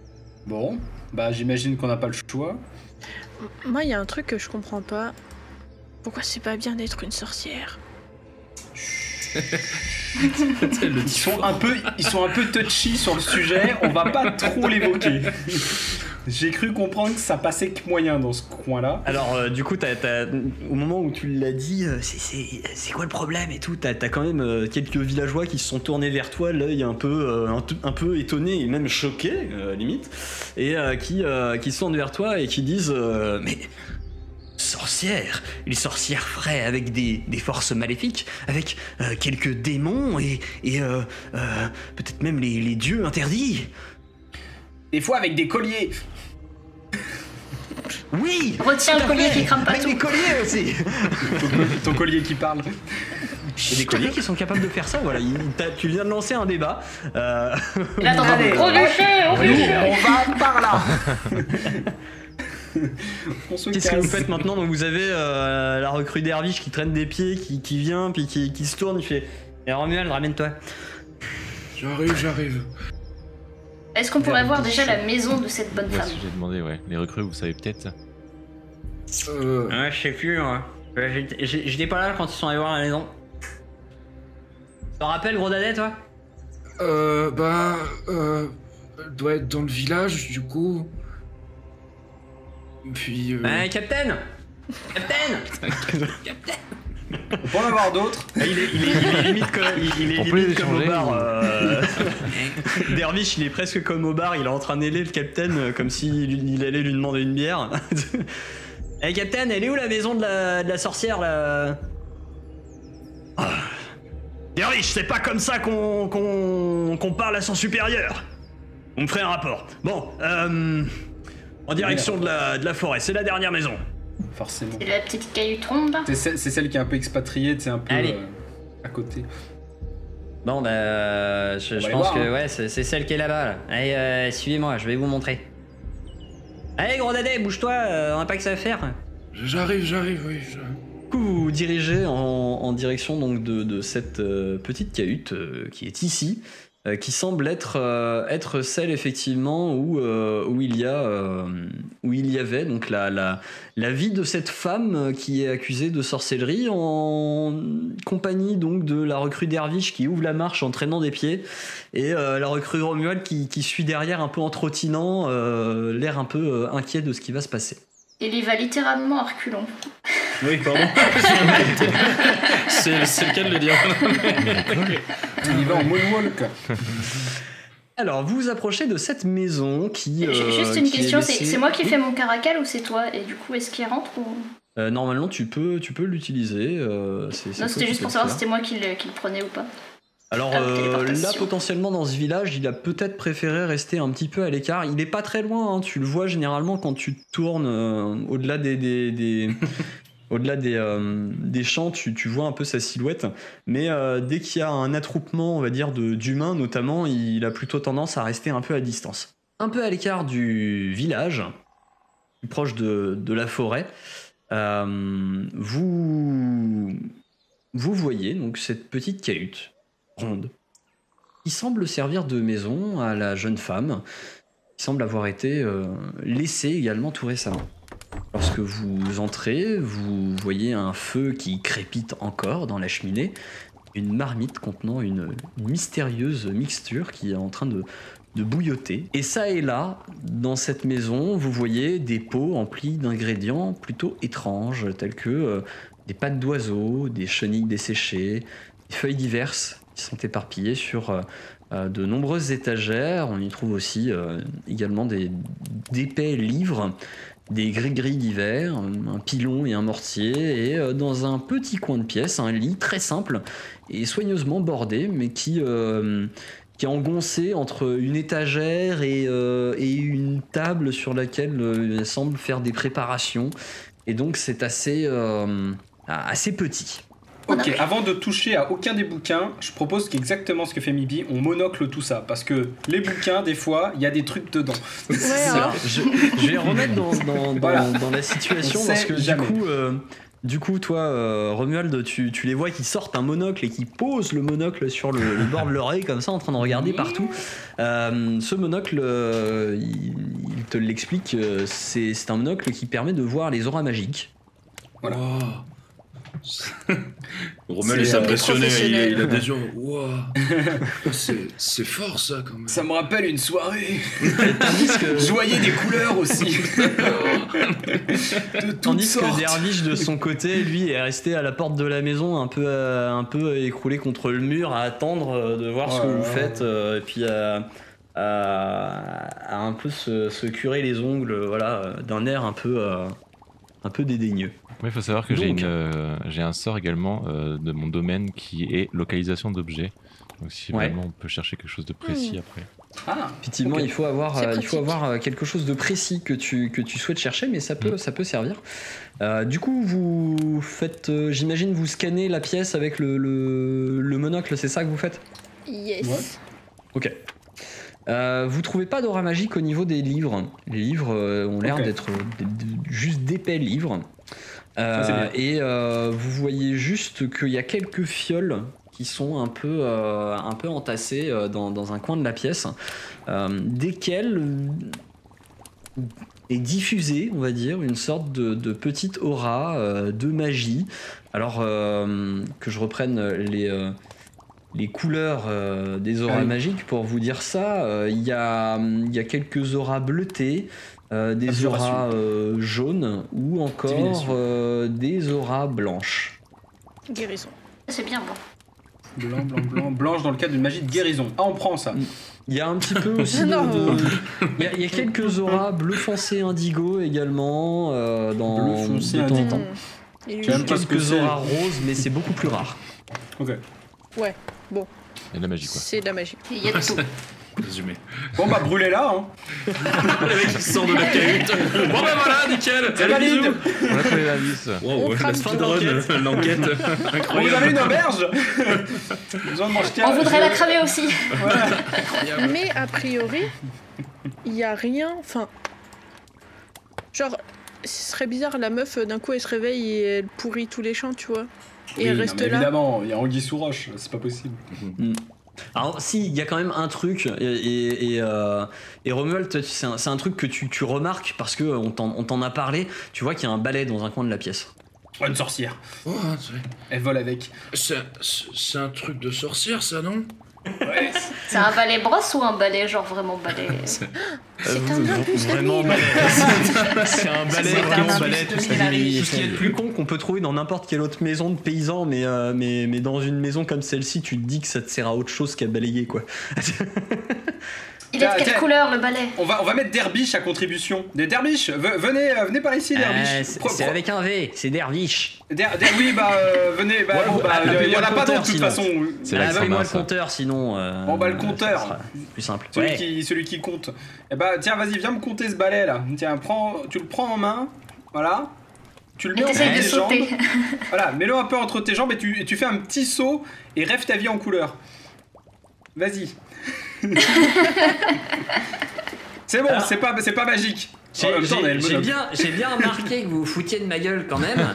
[SPEAKER 2] Bon, bah j'imagine qu'on n'a pas le choix.
[SPEAKER 4] Moi, il y a un truc que je comprends pas. Pourquoi c'est pas bien d'être une sorcière?
[SPEAKER 2] Ils sont un peu, ils sont un peu touchy sur le sujet. On va pas trop l'évoquer. J'ai cru comprendre que ça passait que moyen dans ce coin-là.
[SPEAKER 1] Alors, euh, du coup, au moment où tu l'as dit, euh, c'est- quoi le problème et tout, t'as as quand même euh, quelques villageois qui se sont tournés vers toi, l'œil un peu, un, peu étonné et même choqué, limite, et qui, qui se tournent vers toi et qui disent Mais. Sorcière Une sorcière frais avec des, forces maléfiques, avec quelques démons et, peut-être même les, les dieux interdits
[SPEAKER 2] Des fois avec des colliers.
[SPEAKER 1] Oui
[SPEAKER 6] Retiens le collier qui crame pas
[SPEAKER 1] Avec
[SPEAKER 6] tout.
[SPEAKER 1] des colliers aussi
[SPEAKER 2] Ton, col- ton collier qui parle.
[SPEAKER 1] Il y a des colliers qui sont capables de faire ça, voilà. Il- t'as- tu viens de lancer un débat. Euh,
[SPEAKER 6] Et là, t'entends
[SPEAKER 2] Allez.
[SPEAKER 6] Au bûcher, au
[SPEAKER 2] Nous,
[SPEAKER 6] bûcher
[SPEAKER 2] on va par là. on se
[SPEAKER 1] Qu'est-ce que vous
[SPEAKER 2] casse.
[SPEAKER 1] faites maintenant Donc vous avez euh, la recrue d'Herviche qui traîne des pieds, qui, qui vient, puis qui, qui se tourne, il fait Et Romuald, ramène-toi.
[SPEAKER 3] J'arrive, j'arrive.
[SPEAKER 6] Est-ce qu'on pourrait voir déjà la maison de cette bonne femme
[SPEAKER 5] j'ai demandé, ouais. Les recrues, vous savez peut-être
[SPEAKER 3] Euh,
[SPEAKER 1] Ouais, je sais plus, moi. J'étais pas là quand ils sont allés voir la maison. T'en rappelles, gros dadais, toi?
[SPEAKER 3] Euh, bah, euh, elle doit être dans le village, du coup. Puis, euh,
[SPEAKER 1] Ouais, Captain Captain
[SPEAKER 2] On peut en avoir d'autres.
[SPEAKER 1] Ah, il, est, il, est, il est limite comme, il, il est
[SPEAKER 5] On peut
[SPEAKER 1] limite
[SPEAKER 5] les
[SPEAKER 1] comme au bar. euh. Dervish, il est presque comme au bar, il est en train d'ailer le capitaine euh, comme s'il il allait lui demander une bière. Eh capitaine, elle est où la maison de la, de la sorcière là? Ah. Dervish, c'est pas comme ça qu'on parle à son supérieur. On me ferait un rapport. Bon, euh, en direction de la, de la forêt, c'est la dernière maison.
[SPEAKER 2] Forcément.
[SPEAKER 6] C'est la petite là
[SPEAKER 2] C'est celle, c'est celle qui est un peu expatriée, c'est un peu
[SPEAKER 1] Allez.
[SPEAKER 2] euh, à côté.
[SPEAKER 1] Bon, bah, je,
[SPEAKER 2] On
[SPEAKER 1] je pense
[SPEAKER 2] voir,
[SPEAKER 1] que
[SPEAKER 2] hein.
[SPEAKER 1] ouais, c'est celle qui est là-bas. Là. Allez, euh, suivez-moi, je vais vous montrer. Allez, gros dadais, bouge-toi, euh, on n'a pas que ça à faire.
[SPEAKER 3] J'arrive, j'arrive, oui. je-
[SPEAKER 1] Du coup, vous vous dirigez en, en direction donc de, de cette euh, petite cahute euh, qui est ici, euh, qui semble être, euh, être celle effectivement où, euh, où, il y a, où il y avait donc la, vie de cette femme qui est accusée de sorcellerie en compagnie donc de la recrue Derviche qui ouvre la marche en traînant des pieds et la recrue Romuald qui, qui suit derrière un peu en trottinant, l'air un peu inquiet de ce qui va se passer.
[SPEAKER 6] Il y va littéralement à reculons.
[SPEAKER 3] Oui, pardon. c'est le cas de le dire.
[SPEAKER 2] Il y va en moonwalk.
[SPEAKER 1] Alors, vous vous approchez de cette maison qui. Euh,
[SPEAKER 6] Juste une
[SPEAKER 1] qui
[SPEAKER 6] question, c'est
[SPEAKER 1] laissée-
[SPEAKER 6] moi qui fais mon caracal ou c'est toi Et du coup, est-ce qu'il rentre ou...
[SPEAKER 1] Euh, normalement, tu peux, tu peux l'utiliser. euh,
[SPEAKER 6] Non, c'était juste pour savoir si c'était moi qui le, qui le prenais ou pas.
[SPEAKER 1] Alors
[SPEAKER 6] Ah,
[SPEAKER 1] euh, là, potentiellement, dans ce village, il a peut-être préféré rester un petit peu à l'écart. Il est pas très loin. hein, Tu le vois généralement quand tu tournes euh, au-delà des, des, des- au-delà des, euh, des champs, tu, tu vois un peu sa silhouette. Mais dès qu'il y a un attroupement, on va dire, d'humains notamment, il a plutôt tendance à rester un peu à distance. Un peu à l'écart du village, plus proche de, de la forêt, vous, vous voyez donc cette petite cahute ronde qui semble servir de maison à la jeune femme qui semble avoir été euh, laissée également tout récemment. Lorsque vous entrez, vous voyez un feu qui crépite encore dans la cheminée, une marmite contenant une, mystérieuse mixture qui est en train de, de bouilloter. Et ça et là, dans cette maison, vous voyez des pots emplis d'ingrédients plutôt étranges, tels que euh, des pattes d'oiseaux, des chenilles desséchées, des feuilles diverses qui sont éparpillées sur euh, euh, de nombreuses étagères. On y trouve aussi euh, également des d'épais livres, des gris-gris d'hiver, un pilon et un mortier, et dans un petit coin de pièce, un lit très simple et soigneusement bordé, mais qui, est engoncé entre une étagère et, une table sur laquelle il semble faire des préparations. Et donc c'est assez petit.
[SPEAKER 2] Ok, avant de toucher à aucun des bouquins, je propose exactement ce que fait Mibi, on monocle tout ça. Parce que les bouquins, des fois, il y a des trucs dedans.
[SPEAKER 4] Ouais, hein.
[SPEAKER 1] Je, je vais remettre dans, dans, dans-
[SPEAKER 2] Voilà.
[SPEAKER 1] dans la situation
[SPEAKER 2] On
[SPEAKER 1] parce que
[SPEAKER 2] jamais.
[SPEAKER 1] du coup, euh, du coup, toi, euh, Romuald, tu, tu les vois qui sortent un monocle et qui posent le monocle sur le, le bord de l'oreille comme ça, en train de regarder partout. Euh, ce monocle, euh, il, il te l'explique, c'est c'est un monocle qui permet de voir les auras magiques.
[SPEAKER 2] Voilà.
[SPEAKER 3] Rommel est
[SPEAKER 2] euh,
[SPEAKER 3] impressionné, il, a des yeux. Wow. C'est c'est fort ça quand même.
[SPEAKER 2] Ça me rappelle une soirée.
[SPEAKER 1] Tandis que,
[SPEAKER 2] voyais des couleurs aussi. de
[SPEAKER 1] Tandis
[SPEAKER 2] sortes.
[SPEAKER 1] que Dervish de son côté, lui, est resté à la porte de la maison, un peu, euh, un peu écroulé contre le mur, à attendre euh, de voir ce que
[SPEAKER 2] Ouais,
[SPEAKER 1] vous
[SPEAKER 2] ouais.
[SPEAKER 1] faites, euh, et puis à, à- à un peu se, se curer les ongles, voilà, d'un air un peu, euh, un peu dédaigneux.
[SPEAKER 5] Il faut savoir que j'ai euh, un sort également euh, de mon domaine qui est localisation d'objets. Donc si
[SPEAKER 1] Ouais.
[SPEAKER 5] vraiment on peut chercher quelque chose de précis
[SPEAKER 4] Hmm.
[SPEAKER 5] après.
[SPEAKER 2] Ah,
[SPEAKER 1] Effectivement, il faut avoir, euh, il faut
[SPEAKER 4] pratique.
[SPEAKER 1] avoir euh, quelque chose de précis que tu, que tu souhaites chercher, mais ça peut,
[SPEAKER 5] Mm.
[SPEAKER 1] ça peut servir. Euh, du coup, vous faites, euh, j'imagine, vous scannez la pièce avec le, le, le monocle, c'est ça que vous faites?
[SPEAKER 4] Yes.
[SPEAKER 2] Ouais.
[SPEAKER 1] Ok. Euh, vous trouvez pas d'aura magique au niveau des livres. Les livres euh, ont l'air d'être d- juste d'épais livres. Euh,
[SPEAKER 2] Ça,
[SPEAKER 1] et euh, vous voyez juste qu'il y a quelques fioles qui sont un peu, euh, un peu entassées euh, dans, dans un coin de la pièce, euh, desquelles euh, est diffusée, on va dire, une sorte de, de petite aura euh, de magie. Alors euh, que je reprenne les, euh, les couleurs euh, des auras
[SPEAKER 2] Ah oui.
[SPEAKER 1] magiques pour vous dire ça, euh, il y, a, il y a quelques auras bleutées, euh, des auras euh, jaunes ou encore euh, des auras blanches.
[SPEAKER 4] Guérison.
[SPEAKER 6] C'est bien bon.
[SPEAKER 2] blanc, blanc, blanc. Blanche dans le cadre d'une magie de guérison. Ah, on prend ça.
[SPEAKER 1] Il y a un petit peu aussi de,
[SPEAKER 4] Non.
[SPEAKER 1] de- il, y a, il y a quelques auras bleu foncé indigo également euh, dans
[SPEAKER 2] Bleu foncé
[SPEAKER 1] de temps en temps.
[SPEAKER 2] Aimes pas ce que
[SPEAKER 1] Quelques auras roses, mais c'est beaucoup plus rare.
[SPEAKER 2] Ok.
[SPEAKER 5] Il y a de la magie quoi.
[SPEAKER 4] c'est de la magie.
[SPEAKER 6] Il y a de tout.
[SPEAKER 3] Résumé.
[SPEAKER 2] Bon, bah, brûlez là, hein.
[SPEAKER 3] Le mec qui sort de la cahute. Bon ben voilà, nickel.
[SPEAKER 2] C'est valide.
[SPEAKER 5] On a trouvé.
[SPEAKER 3] Wow,
[SPEAKER 4] On
[SPEAKER 3] la
[SPEAKER 4] crame
[SPEAKER 3] speedrun,
[SPEAKER 1] l'enquête.
[SPEAKER 2] Vous avez une auberge
[SPEAKER 6] On voudrait la cramer aussi.
[SPEAKER 2] Voilà.
[SPEAKER 4] Mais a priori, il y a rien. Enfin. Genre, ce serait bizarre, la meuf d'un coup elle se réveille et elle pourrit tous les champs, tu vois. Et
[SPEAKER 2] Oui,
[SPEAKER 4] elle
[SPEAKER 2] non,
[SPEAKER 4] reste là.
[SPEAKER 2] Évidemment, il y a Anguille sous roche, c'est pas possible.
[SPEAKER 1] Alors, si, il y a quand même un truc, et, et, et, euh, et Romuald, toi, c'est un, c'est un truc que tu, tu remarques parce que on t'en on t'en a parlé. Tu vois qu'il y a un balai dans un coin de la pièce.
[SPEAKER 2] Oh, une sorcière.
[SPEAKER 3] Oh, c'est-
[SPEAKER 2] Elle vole avec.
[SPEAKER 3] c'est c'est- c'est un truc de sorcière, ça, non?
[SPEAKER 2] Ouais.
[SPEAKER 6] C'est un balai brosse ou un balai genre vraiment balai
[SPEAKER 1] C'est
[SPEAKER 4] un opus de
[SPEAKER 1] vraiment
[SPEAKER 4] mille.
[SPEAKER 1] balai. C'est un balai,
[SPEAKER 7] C'est un
[SPEAKER 1] vraiment balai.
[SPEAKER 7] de
[SPEAKER 1] Tout ce
[SPEAKER 7] mille
[SPEAKER 1] qui
[SPEAKER 7] Harry.
[SPEAKER 1] est- tout ce qui est le plus con qu'on peut trouver dans n'importe quelle autre maison de paysan, mais, euh, mais, mais dans une maison comme celle-ci, tu te dis que ça te sert à autre chose qu'à balayer, quoi.
[SPEAKER 6] Il est de quelle couleur le balai
[SPEAKER 2] On va, on va mettre Derbiche à contribution. Des Derbiche, ve- venez, euh, venez par ici, Derbiche.
[SPEAKER 1] Euh, c'est
[SPEAKER 2] Pro-
[SPEAKER 1] c'est avec un V, c'est derviche.
[SPEAKER 2] Der- Der- oui, bah, euh, venez, bah,
[SPEAKER 1] Ouais,
[SPEAKER 2] bon, bah, il y
[SPEAKER 1] appelez-moi
[SPEAKER 2] en a pas d'autre de toute façon.
[SPEAKER 5] C'est
[SPEAKER 1] Ah,
[SPEAKER 5] marche,
[SPEAKER 1] le compteur, sinon. euh,
[SPEAKER 2] Bon, bah, le compteur.
[SPEAKER 1] Plus simple.
[SPEAKER 2] Celui,
[SPEAKER 1] Ouais.
[SPEAKER 2] qui, celui qui compte. Eh bah, tiens, vas-y, viens me compter ce balai là. Tiens, prends, tu le prends en main, voilà. Tu le mets
[SPEAKER 6] Et
[SPEAKER 2] entre tes jambes.
[SPEAKER 6] sauter.
[SPEAKER 2] Voilà, mets-le un peu entre tes jambes et tu, et tu fais un petit saut et rêve ta vie en couleur. Vas-y. c'est bon, c'est pas, pas magique.
[SPEAKER 1] J'ai bien, j'ai bien remarqué que vous vous foutiez de ma gueule quand même.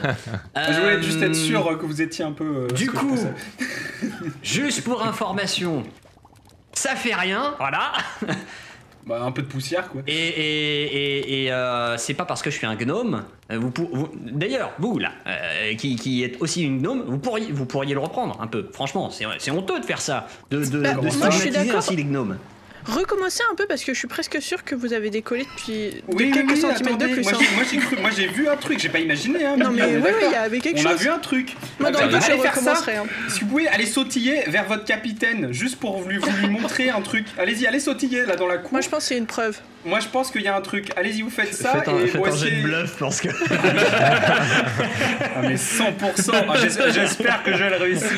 [SPEAKER 2] Je voulais juste être
[SPEAKER 1] Euh,
[SPEAKER 2] sûr que vous étiez un peu. euh,
[SPEAKER 1] Du coup, juste pour information, ça fait rien, voilà.
[SPEAKER 2] Bah, un peu de poussière quoi.
[SPEAKER 1] Et, et, et, et, euh, c'est pas parce que je suis un gnome. euh, Vous, pour- vous- D'ailleurs, vous là, euh, qui, qui êtes aussi une gnome, vous pourriez, vous pourriez le reprendre un peu. Franchement, c'est c'est honteux de faire ça, de, de,
[SPEAKER 4] Bah,
[SPEAKER 1] de
[SPEAKER 4] moi, je suis d'accord.
[SPEAKER 1] les gnomes.
[SPEAKER 4] Recommencez un peu parce que je suis presque sûr que vous avez décollé depuis de
[SPEAKER 2] Oui,
[SPEAKER 4] quelques
[SPEAKER 2] oui,
[SPEAKER 4] centimètres
[SPEAKER 2] attendez,
[SPEAKER 4] de plus.
[SPEAKER 2] Moi,
[SPEAKER 4] hein.
[SPEAKER 2] j'ai- moi, j'ai vu un truc, j'ai pas imaginé. Hein,
[SPEAKER 4] Non mais
[SPEAKER 2] est
[SPEAKER 4] oui, oui, il y avait quelque
[SPEAKER 2] On a
[SPEAKER 4] chose.
[SPEAKER 2] vu un truc.
[SPEAKER 4] Moi dans
[SPEAKER 2] Allez,
[SPEAKER 4] le je
[SPEAKER 2] allez faire ça.
[SPEAKER 4] hein.
[SPEAKER 2] Si vous pouvez aller sautiller vers votre capitaine, juste pour lui, vous lui montrer un truc. Allez-y, allez sautiller là dans la cour.
[SPEAKER 4] Moi je pense que c'est une preuve.
[SPEAKER 2] Moi je pense qu'il y a un truc. Allez-y, vous faites ça.
[SPEAKER 1] faites un,
[SPEAKER 2] et
[SPEAKER 1] faites un jet de bluff parce que.
[SPEAKER 2] Ah, mais 100%. Ah, j'es- J'espère que je vais le réussir.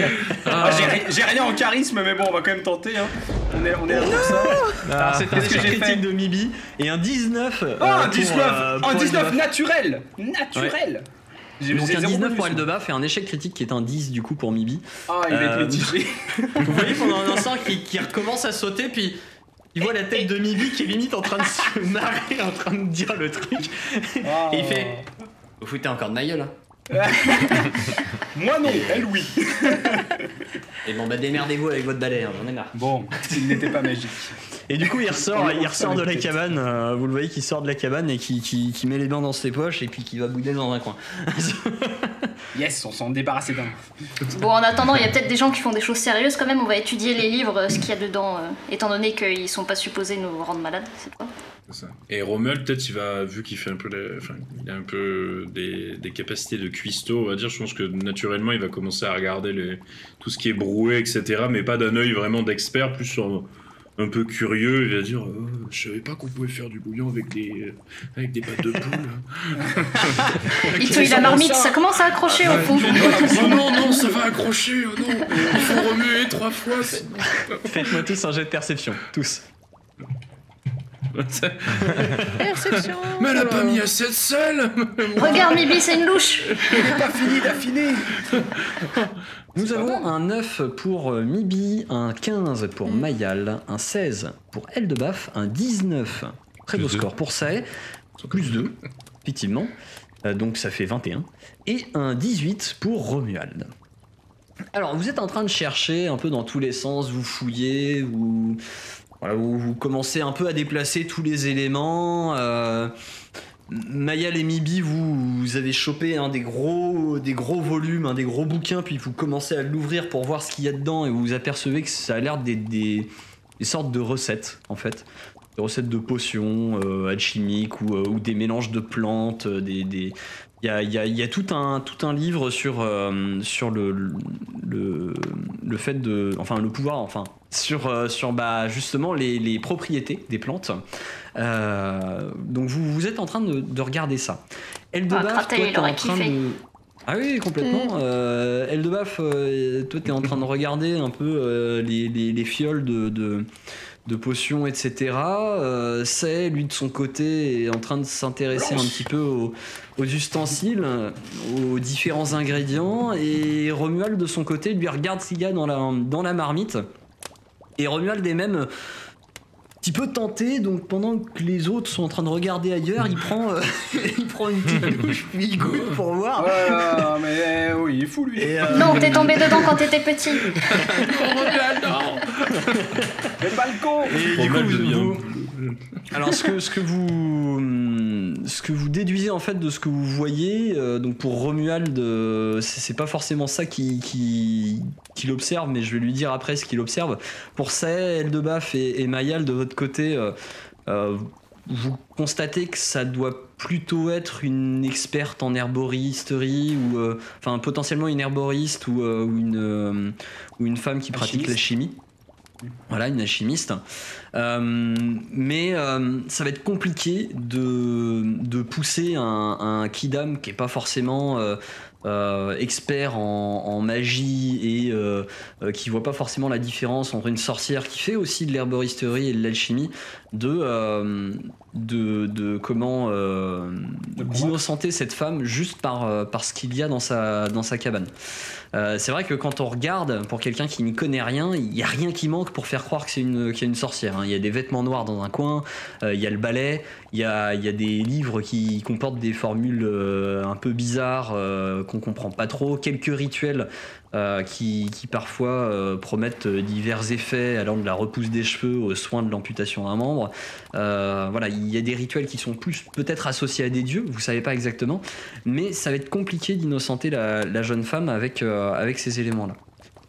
[SPEAKER 2] Ah, j'ai ri- J'ai rien en charisme, mais bon, on va quand même tenter. Hein. On est, on est là pour ça.
[SPEAKER 1] Alors, c'était
[SPEAKER 2] Qu'est-ce que j'ai fait
[SPEAKER 1] de Mibi et un 19. euh,
[SPEAKER 2] Oh, un
[SPEAKER 1] pour,
[SPEAKER 2] 19
[SPEAKER 1] euh, pour
[SPEAKER 2] Un 19
[SPEAKER 1] Eldebaf.
[SPEAKER 2] naturel Naturel J'ai-
[SPEAKER 1] Donc un
[SPEAKER 2] zéro
[SPEAKER 1] 19 pour. Eldebaf et un échec critique qui est un 10 du coup pour Mibi.
[SPEAKER 2] Ah, il va être
[SPEAKER 1] Euh,
[SPEAKER 2] mitigé.
[SPEAKER 1] Vous voyez pendant un instant qu'il recommence à sauter, puis il voit la tête de Mibi qui est limite en train de se marrer, en train de dire le truc.
[SPEAKER 2] Ah.
[SPEAKER 1] Et il fait Vous foutez encore de ma gueule hein
[SPEAKER 2] Moi non, elle oui.
[SPEAKER 1] Et bon bah démerdez-vous avec votre balai, hein, j'en ai marre.
[SPEAKER 2] Bon, il n'était pas magique.
[SPEAKER 1] Et du coup il ressort, il ressort de la cabane, euh, vous le voyez qui sort de la cabane et qui, qui, qui met les mains dans ses poches et puis qui va bouder dans un coin.
[SPEAKER 2] Yes, on s'en débarrassait d'un.
[SPEAKER 6] Bon, en attendant, il y a peut-être des gens qui font des choses sérieuses quand même. On va étudier les livres, ce qu'il y a dedans, euh, étant donné qu'ils sont pas supposés nous rendre malades. C'est quoi?
[SPEAKER 3] Ça. Et Romuald, peut-être, il va, vu qu'il fait un peu, la- enfin, il a un peu des, des capacités de cuistot, on va dire. Je pense que naturellement, il va commencer à regarder les, tout ce qui est broué, etc. Mais pas d'un œil vraiment d'expert, plus sur un peu curieux. Il va dire, Oh, je savais pas qu'on pouvait faire du bouillon avec des, avec des pâtes de poule.
[SPEAKER 6] Il touille la marmite, ça commence à accrocher au fond.
[SPEAKER 3] non, non, non, ça va accrocher. oh non, il faut remuer trois fois. sinon-
[SPEAKER 1] Faites-moi tous un jet de perception, tous.
[SPEAKER 4] Perception
[SPEAKER 3] Mais elle a pas mis assez de sel.
[SPEAKER 6] Regarde, Mibi, c'est une louche.
[SPEAKER 2] Il n'est pas fini d'affiner
[SPEAKER 1] Nous avons un 9 pour euh, Mibi, un 15 pour
[SPEAKER 2] Mm.
[SPEAKER 1] Mayal, un 16 pour Eldebaf, un 19. Très beau score pour Sae, plus 2, effectivement. Euh, donc ça fait 21. Et un 18 pour Romuald. Alors, vous êtes en train de chercher un peu dans tous les sens, vous fouillez, vous, vous, commencez un peu à déplacer tous les éléments. euh, Mayal et Mibi, vous, avez chopé un des gros, des gros volumes, un des gros bouquins, puis vous commencez à l'ouvrir pour voir ce qu'il y a dedans, et vous apercevez que ça a l'air des, sortes de recettes, en fait. Des recettes de potions euh, alchimiques ou, euh, ou des mélanges de plantes, euh, des- il y a, il y a- il y a tout, un, tout un livre sur, euh, sur le, le, le fait de. Enfin, le pouvoir, enfin. Sur, euh, sur bah, justement les, les propriétés des plantes. Euh, donc, vous, vous êtes en train de, de regarder ça. Eldebaf,
[SPEAKER 6] Ah,
[SPEAKER 1] toi, t'es en train
[SPEAKER 6] kiffé.
[SPEAKER 1] de. Ah oui, complètement.
[SPEAKER 4] Mm.
[SPEAKER 1] Euh, Eldebaf, toi, t'es en train de regarder un peu les, les, les fioles de, de, de potions, etc. Euh, c'est lui de son côté est en train de s'intéresser un petit peu aux, aux ustensiles, aux différents ingrédients, et Romuald de son côté lui regarde ce qu'il y a dans la, dans la marmite. Et Romuald est même petit peu tenté, donc pendant que les autres sont en train de regarder ailleurs, il prend, euh, il prend une petite douche, puis il goûte pour voir.
[SPEAKER 2] Ah, mais euh, oui, il est fou lui.
[SPEAKER 1] Et, euh,
[SPEAKER 6] Non, t'es tombé dedans quand t'étais petit.
[SPEAKER 2] Le balcon
[SPEAKER 1] et du coup, vous- alors ce que, ce que vous hum, ce que vous déduisez en fait de ce que vous voyez, euh, donc pour Romuald, euh, c'est pas forcément ça qu'il qui, qu'il observe, mais je vais lui dire après ce qu'il observe. Pour ça, Eldebaf et, et Mayal de votre côté, euh, euh, vous constatez que ça doit plutôt être une experte en herboristerie ou enfin potentiellement une herboriste ou, ou une ou une femme qui pratique la chimie. Voilà, une alchimiste. Euh, mais euh, ça va être compliqué de, de pousser un, un Kidam qui est pas forcément euh, expert en, en magie et qui voit pas forcément la différence entre une sorcière qui fait aussi de l'herboristerie et de l'alchimie, de, de, de comment d'innocenter cette femme juste par, par ce qu'il y a dans sa, dans sa cabane. Euh, c'est vrai que quand on regarde, pour quelqu'un qui n'y connaît rien, il n'y a rien qui manque pour faire croire que c'est une, qu'il y a une sorcière. hein. Il y a des vêtements noirs dans un coin, euh, il y a le balai, il y a, y a des livres qui comportent des formules euh, un peu bizarres qu'on comprend pas trop, quelques rituels euh, qui, parfois euh, promettent divers effets allant de la repousse des cheveux aux soins de l'amputation d'un membre. Euh, voilà, il y a des rituels qui sont plus peut-être associés à des dieux, vous savez pas exactement, mais ça va être compliqué d'innocenter la, jeune femme avec, avec ces éléments-là.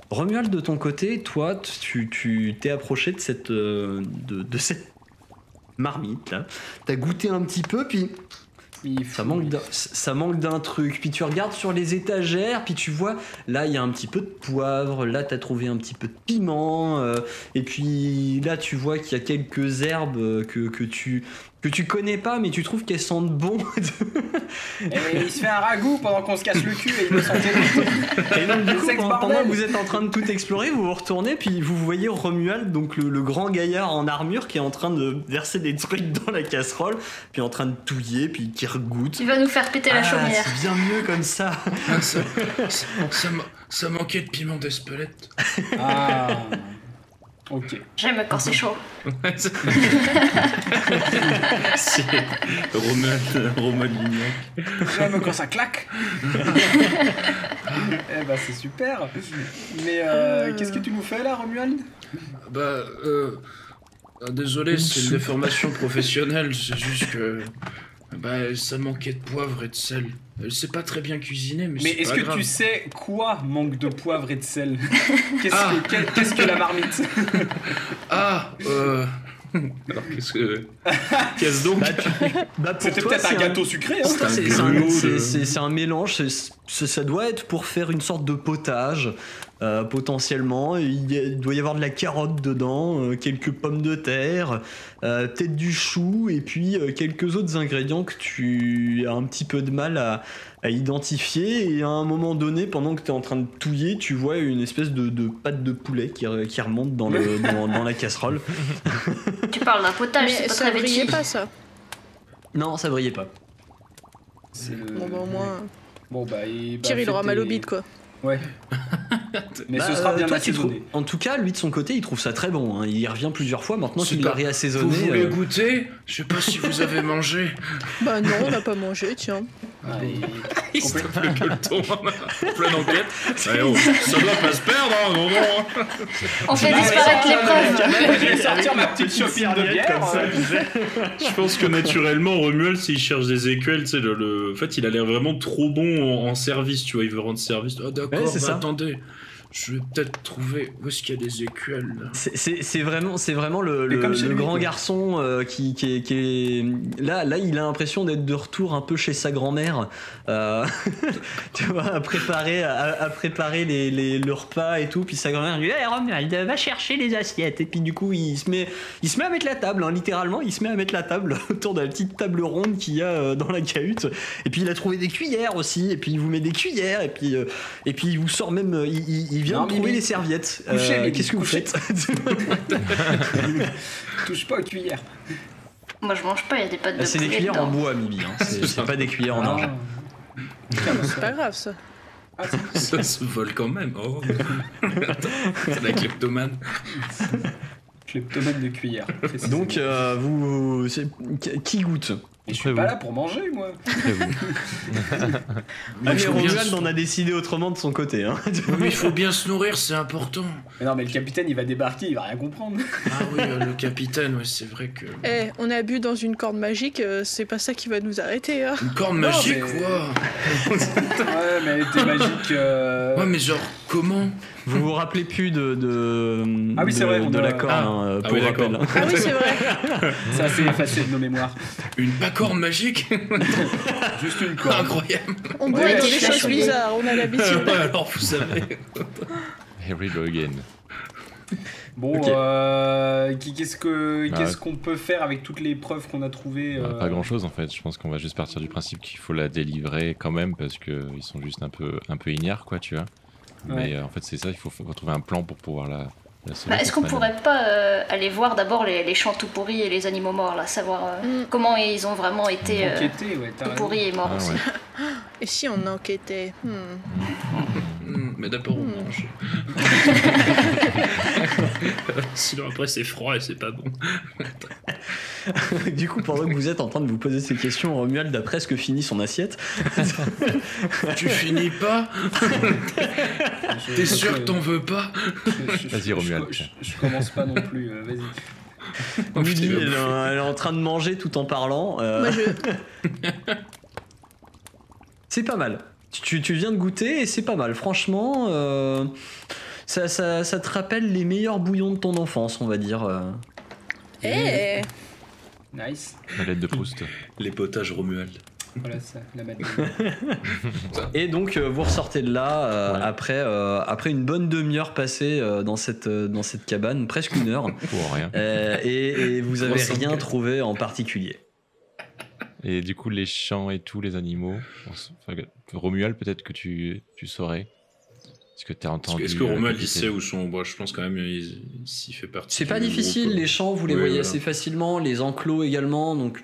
[SPEAKER 1] Romuald, de ton côté, toi, tu t'es approché de cette, de, de cette marmite là. T'as goûté un petit peu, puis
[SPEAKER 2] Il
[SPEAKER 1] ça manque d'un, ça manque d'un truc. Puis tu regardes sur les étagères, puis tu vois, là il y a un petit peu de poivre, là t'as trouvé un petit peu de piment, euh, et puis là tu vois qu'il y a quelques herbes euh, que, que tu que tu connais pas, mais tu trouves qu'elles sentent bon.
[SPEAKER 2] Et il se fait un ragoût pendant qu'on se casse le cul et il me sentait.
[SPEAKER 1] Et donc du coup, pendant, que vous êtes en train de tout explorer, vous vous retournez, puis vous voyez Romuald, donc le, le grand gaillard en armure, qui est en train de verser des trucs dans la casserole, puis en train de touiller, puis qui regoute.
[SPEAKER 6] Tu vas nous faire péter la
[SPEAKER 1] Ah,
[SPEAKER 6] chaumière.
[SPEAKER 1] c'est bien mieux comme ça.
[SPEAKER 3] Ah, ça, ça, ça ma- ça manquait de piment d'Espelette.
[SPEAKER 2] Ah. Ok.
[SPEAKER 6] J'aime quand c'est chaud.
[SPEAKER 3] c'est Romuald Lignac.
[SPEAKER 2] J'aime quand ça claque. eh bah c'est super. Mais euh, qu'est-ce que tu nous fais là, Romuald?
[SPEAKER 3] Bah, euh, ah, désolé, c'est une déformation professionnelle, c'est juste que. Bah, ça manquait de poivre et de sel. Elle sait pas très bien cuisiner, mais,
[SPEAKER 2] Mais est-ce
[SPEAKER 3] pas
[SPEAKER 2] que
[SPEAKER 3] grave.
[SPEAKER 2] tu sais quoi manque de poivre et de sel Qu'est-ce
[SPEAKER 3] Ah.
[SPEAKER 2] que, qu'est- qu'est-ce que la marmite
[SPEAKER 3] Ah, euh. Alors, qu'est-ce que. Qu'est-ce donc
[SPEAKER 1] Bah, tu- bah,
[SPEAKER 2] C'était
[SPEAKER 1] toi,
[SPEAKER 2] peut-être un gâteau sucré, hein
[SPEAKER 1] C'est
[SPEAKER 3] C'est
[SPEAKER 1] c'est
[SPEAKER 3] un
[SPEAKER 1] c'est-
[SPEAKER 3] de-
[SPEAKER 1] c'est- c'est un mélange, ça doit être pour faire une sorte de potage, euh, potentiellement. Il, y a- il doit y avoir de la carotte dedans, euh, quelques pommes de terre, euh, peut-être du chou, et puis euh, quelques autres ingrédients que tu as un petit peu de mal à, à identifier. Et à un moment donné, pendant que tu es en train de touiller, tu vois une espèce de, de pâte de poulet qui, re- qui remonte dans, le, dans, dans la casserole.
[SPEAKER 6] Tu parles d'un potage,
[SPEAKER 4] Mais
[SPEAKER 6] c'est pas
[SPEAKER 4] ça
[SPEAKER 6] très
[SPEAKER 4] brillait pas ça.
[SPEAKER 1] Non, ça brillait pas.
[SPEAKER 2] Le-
[SPEAKER 4] Bon bah au moins,
[SPEAKER 2] Bon bah, il, bah,
[SPEAKER 4] Pierre il aura mal au bide quoi.
[SPEAKER 2] Ouais. Mais
[SPEAKER 1] Bah,
[SPEAKER 2] ce sera
[SPEAKER 1] euh,
[SPEAKER 2] bien
[SPEAKER 1] toi, tu
[SPEAKER 2] assaisonné.
[SPEAKER 1] trouves- En tout cas, lui de son côté, il trouve ça très bon. hein. Il y revient plusieurs fois maintenant
[SPEAKER 3] C'est
[SPEAKER 1] qu'il l'a
[SPEAKER 3] pas- Vous
[SPEAKER 1] réassaisonné.
[SPEAKER 3] voulez
[SPEAKER 1] euh,
[SPEAKER 3] goûter? Je sais pas si vous avez mangé.
[SPEAKER 4] Bah non, on n'a pas mangé, tiens.
[SPEAKER 2] Ah, il-
[SPEAKER 3] Il se le gueuleton en pleine enquête. Oh, ça doit pas se perdre, hein, non, non.
[SPEAKER 6] On fait disparaître les
[SPEAKER 2] ça,
[SPEAKER 6] preuves.
[SPEAKER 2] Je vais sortir ma petite chopine de bière.
[SPEAKER 3] Je pense que naturellement, Romuald, s'il cherche des écuelles, tu sais, le, le- en fait, il a l'air vraiment trop bon en, en service, tu vois, il veut rendre service. Ah, d'accord,
[SPEAKER 1] Ouais, c'est
[SPEAKER 3] bah,
[SPEAKER 1] ça.
[SPEAKER 3] attendez, je vais peut-être trouver où est-ce qu'il y a des écuelles. là.
[SPEAKER 1] C'est- C'est c'est vraiment, c'est vraiment le, le-
[SPEAKER 2] comme
[SPEAKER 1] le grand garçon euh, qui, qui est, qui est- là, là, il a l'impression d'être de retour un peu chez sa grand-mère, euh, tu vois, à préparer, à, à préparer les, les- le repas et tout. Puis sa grand-mère lui dit, hey, Romuald, va chercher les assiettes. Et puis du coup, il se met, il se met à mettre la table, hein, littéralement, il se met à mettre la table autour de la petite table ronde qu'il y a euh, dans la cahute. Et puis il a trouvé des cuillères aussi. Et puis il vous met des cuillères. Et puis, euh, et puis il vous sort même, euh, il, il- il vient
[SPEAKER 2] Non,
[SPEAKER 1] de trouver
[SPEAKER 2] Mimi.
[SPEAKER 1] les serviettes. Euh,
[SPEAKER 2] Mimi,
[SPEAKER 1] Qu'est-ce que vous faites
[SPEAKER 2] Touche pas aux cuillères.
[SPEAKER 6] Moi, je mange pas, il y a des pâtes de
[SPEAKER 1] Ah, C'est des cuillères en bois, Mibi. Hein. C'est pas des cuillères en argent.
[SPEAKER 4] C'est pas grave ça.
[SPEAKER 2] Ah, c'est-
[SPEAKER 3] Ça se vole quand même. Oh. C'est la kleptomane.
[SPEAKER 2] Kleptomane de cuillère.
[SPEAKER 1] Donc, euh, vous. c'est- Qui goûte?
[SPEAKER 2] Et je suis pas là pour manger, moi.
[SPEAKER 1] Ah, mais Romuald en a décidé autrement de son côté. Hein.
[SPEAKER 3] Oui, mais il faut bien se nourrir, c'est important.
[SPEAKER 2] Mais non, mais le capitaine, il va débarquer, il va rien comprendre.
[SPEAKER 3] Ah oui, euh, le capitaine, ouais, c'est vrai que.
[SPEAKER 4] Eh, on a bu dans une corde magique, euh, c'est pas ça qui va nous arrêter. Hein.
[SPEAKER 3] Une corne
[SPEAKER 2] Non,
[SPEAKER 3] magique,
[SPEAKER 2] mais-
[SPEAKER 3] quoi.
[SPEAKER 2] Ouais, mais elle était magique. euh,
[SPEAKER 3] Ouais, mais genre, comment?
[SPEAKER 1] Vous vous rappelez plus de, de,
[SPEAKER 2] Ah oui, c'est
[SPEAKER 1] de-
[SPEAKER 2] vrai,
[SPEAKER 1] de
[SPEAKER 2] a-
[SPEAKER 1] la corne,
[SPEAKER 3] Ah.
[SPEAKER 1] hein,
[SPEAKER 3] Ah
[SPEAKER 1] pour
[SPEAKER 3] oui.
[SPEAKER 4] Ah oui, c'est vrai.
[SPEAKER 2] C'est assez effacé de nos mémoires.
[SPEAKER 3] Une bacorne magique
[SPEAKER 2] Juste une corde.
[SPEAKER 3] Incroyable.
[SPEAKER 4] On boit
[SPEAKER 2] Ouais,
[SPEAKER 4] des choses bizarres, on a l'habitude.
[SPEAKER 3] Ouais, alors, vous savez.
[SPEAKER 5] Harry Logan.
[SPEAKER 2] Bon,
[SPEAKER 1] Ok.
[SPEAKER 2] euh, qu'est-ce
[SPEAKER 5] Bah,
[SPEAKER 2] qu'est-ce qu'on peut faire avec toutes les preuves qu'on a trouvées
[SPEAKER 5] Bah,
[SPEAKER 2] euh,
[SPEAKER 5] Pas grand chose en fait. Je pense qu'on va juste partir du principe qu'il faut la délivrer quand même parce que ils sont juste un peu, un peu ignares quoi, tu vois. Mais euh, en fait, c'est ça. Il faut retrouver un plan pour pouvoir la.
[SPEAKER 6] Bah, Est-ce qu'on pourrait pas euh, aller voir d'abord les, les champs tout pourris et les animaux morts, là, savoir euh,
[SPEAKER 4] Mm.
[SPEAKER 6] comment ils ont vraiment été euh,
[SPEAKER 2] ouais,
[SPEAKER 6] tout pourris et morts
[SPEAKER 5] Ah,
[SPEAKER 6] aussi.
[SPEAKER 5] ouais.
[SPEAKER 4] Et si on enquêtait hmm.
[SPEAKER 3] Hmm, mais d'abord, on mange. Sinon, après, c'est froid et c'est pas bon.
[SPEAKER 1] du coup, pendant que vous êtes en train de vous poser ces questions, Romuald a presque fini son assiette.
[SPEAKER 3] Tu finis pas T'es sûr que t'en veux pas
[SPEAKER 5] Vas-y,
[SPEAKER 2] je-
[SPEAKER 5] Romuald.
[SPEAKER 2] Je, je- je commence pas non plus, euh, vas-y.
[SPEAKER 3] Oh, putain,
[SPEAKER 1] elle, est- elle est en train de manger tout en parlant. euh,
[SPEAKER 4] Moi, je...
[SPEAKER 1] C'est pas mal. Tu, tu viens de goûter et c'est pas mal. Franchement, euh, ça, ça- ça te rappelle les meilleurs bouillons de ton enfance, on va dire. euh.
[SPEAKER 4] Eh
[SPEAKER 2] Nice.
[SPEAKER 5] La lettre de Proust.
[SPEAKER 3] Les potages Romuald.
[SPEAKER 2] Voilà ça, la madeleine.
[SPEAKER 1] Et donc, euh, vous ressortez de là euh,
[SPEAKER 5] Ouais.
[SPEAKER 1] après, euh, après une bonne demi-heure passée euh, dans, cette, euh, dans cette cabane, presque une heure.
[SPEAKER 5] Pour rien.
[SPEAKER 1] Euh, et, et vous avez
[SPEAKER 3] 304.
[SPEAKER 1] rien trouvé en particulier.
[SPEAKER 5] Et du coup, les champs et tout, les animaux. enfin, Romuald, peut-être que tu, tu saurais. Est-ce que tu as entendu
[SPEAKER 3] que, est-ce que
[SPEAKER 5] euh, le
[SPEAKER 3] Romuald, il sait où sont? Bon, je pense quand même, il, s'y fait partie.
[SPEAKER 1] C'est pas difficile,
[SPEAKER 3] groupe.
[SPEAKER 1] les champs, vous les
[SPEAKER 3] Oui,
[SPEAKER 1] voyez
[SPEAKER 3] voilà.
[SPEAKER 1] assez facilement, les enclos également, donc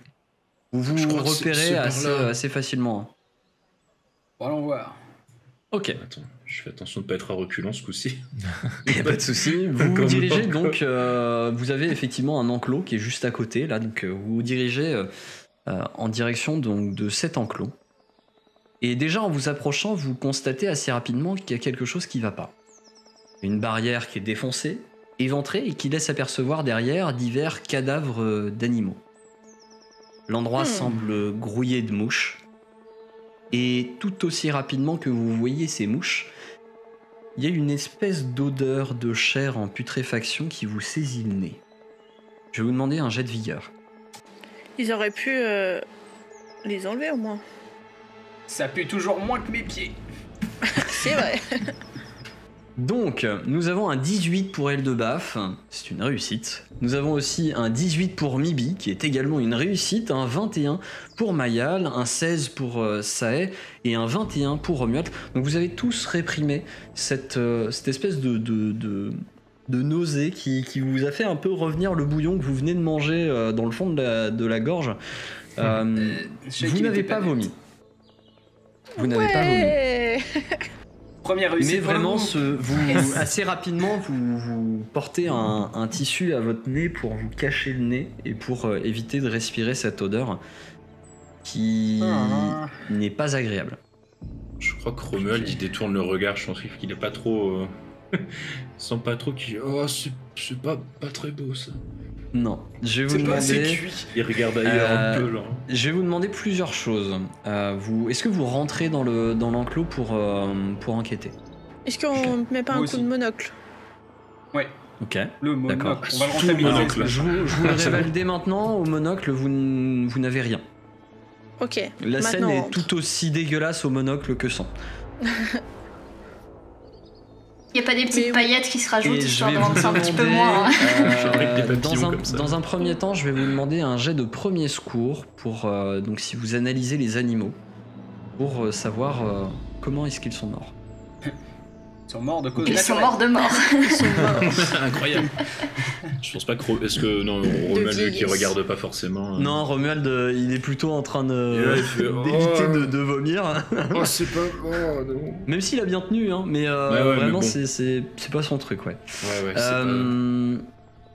[SPEAKER 1] vous vous
[SPEAKER 3] que
[SPEAKER 1] repérez assez, assez facilement.
[SPEAKER 2] Bon, allons voir.
[SPEAKER 1] Ok.
[SPEAKER 3] Attends, je fais attention de pas être à reculons ce coup-ci.
[SPEAKER 1] Il n'y a pas de souci. Vous dirigez donc, euh, vous avez effectivement un enclos qui est juste à côté, là, donc euh, vous vous dirigez euh, euh, en direction donc, de cet enclos. Et déjà en vous approchant, vous constatez assez rapidement qu'il y a quelque chose qui va pas. Une barrière qui est défoncée, éventrée et qui laisse apercevoir derrière divers cadavres euh, d'animaux. L'endroit
[SPEAKER 4] Hmm.
[SPEAKER 1] semble grouillé de mouches. Et tout aussi rapidement que vous voyez ces mouches, il y a une espèce d'odeur de chair en putréfaction qui vous saisit le nez. Je vais vous demander un jet de vigueur.
[SPEAKER 4] Ils auraient pu euh, les enlever au moins.
[SPEAKER 2] Ça pue toujours moins que mes pieds.
[SPEAKER 4] C'est vrai.
[SPEAKER 1] Donc, nous avons un 18 pour Eldebaf, c'est une réussite. Nous avons aussi un 18 pour Mibi, qui est également une réussite, un 21 pour Mayal, un 16 pour euh, Sae et un 21 pour Romuald. Donc vous avez tous réprimé cette, euh, cette espèce de, de, de, de nausée qui, qui vous a fait un peu revenir le bouillon que vous venez de manger euh, dans le fond de la, de la gorge. Euh,
[SPEAKER 2] sais
[SPEAKER 1] vous n'avez pas vomi. Vous n'avez pas vomi.
[SPEAKER 2] Première réussite.
[SPEAKER 1] Mais vraiment,
[SPEAKER 2] groupe.
[SPEAKER 1] ce- vous,
[SPEAKER 4] Yes.
[SPEAKER 1] assez rapidement, vous, vous portez un, un tissu à votre nez pour vous cacher le nez et pour euh, éviter de respirer cette odeur qui
[SPEAKER 2] Ah.
[SPEAKER 1] n'est pas agréable.
[SPEAKER 3] Je crois que Romuald, il détourne le regard. Je pense qu'il est pas trop. euh, sent pas trop qu'il. Oh, c'est c'est pas, pas très beau ça.
[SPEAKER 1] Non, je vais vous
[SPEAKER 2] C'est pas assez
[SPEAKER 1] demander.
[SPEAKER 2] cuit.
[SPEAKER 3] Il regarde ailleurs
[SPEAKER 1] Euh,
[SPEAKER 3] un peu, genre.
[SPEAKER 1] Je vais vous demander plusieurs choses. Euh, vous, est-ce que vous rentrez dans le dans l'enclos pour euh, pour enquêter?
[SPEAKER 4] Est-ce qu'on met pas
[SPEAKER 2] Moi
[SPEAKER 4] un
[SPEAKER 2] aussi.
[SPEAKER 4] coup de monocle?
[SPEAKER 1] Ok.
[SPEAKER 2] Le monocle.
[SPEAKER 1] D'accord.
[SPEAKER 2] On va le rentabiliser.
[SPEAKER 3] monocle.
[SPEAKER 1] Je vous, je vous le révèle dès maintenant. Au monocle, vous, n- vous n'avez rien.
[SPEAKER 4] Ok.
[SPEAKER 1] La scène
[SPEAKER 4] Maintenant,
[SPEAKER 1] est tout aussi dégueulasse au monocle que sans.
[SPEAKER 6] Il n'y a pas des petites
[SPEAKER 4] oui.
[SPEAKER 6] paillettes qui se rajoutent histoire
[SPEAKER 1] vais
[SPEAKER 6] de
[SPEAKER 1] vous
[SPEAKER 6] rendre ça un petit peu moins. hein.
[SPEAKER 1] euh,
[SPEAKER 3] des
[SPEAKER 1] dans, un,
[SPEAKER 3] comme ça.
[SPEAKER 1] dans un premier temps, je vais vous demander un jet de premier secours pour euh, donc si vous analysez les animaux pour euh, savoir euh, comment est-ce qu'ils sont morts.
[SPEAKER 2] Ils sont morts de cause
[SPEAKER 6] Ils sont morts de mort.
[SPEAKER 4] Ils sont morts.
[SPEAKER 3] Incroyable. Je pense pas que. Est-ce que. Non, Romuald, qui regarde pas forcément. euh,
[SPEAKER 1] Non, Romuald, euh, il est plutôt en train d'éviter
[SPEAKER 3] oh.
[SPEAKER 1] de, de vomir.
[SPEAKER 3] Oh, c'est pas. Oh, non.
[SPEAKER 1] Même s'il a bien tenu, hein, mais euh,
[SPEAKER 3] Ouais, ouais, mais
[SPEAKER 1] vraiment,
[SPEAKER 3] bon.
[SPEAKER 1] c'est- c'est c'est pas son truc, ouais.
[SPEAKER 3] Ouais, ouais, pas-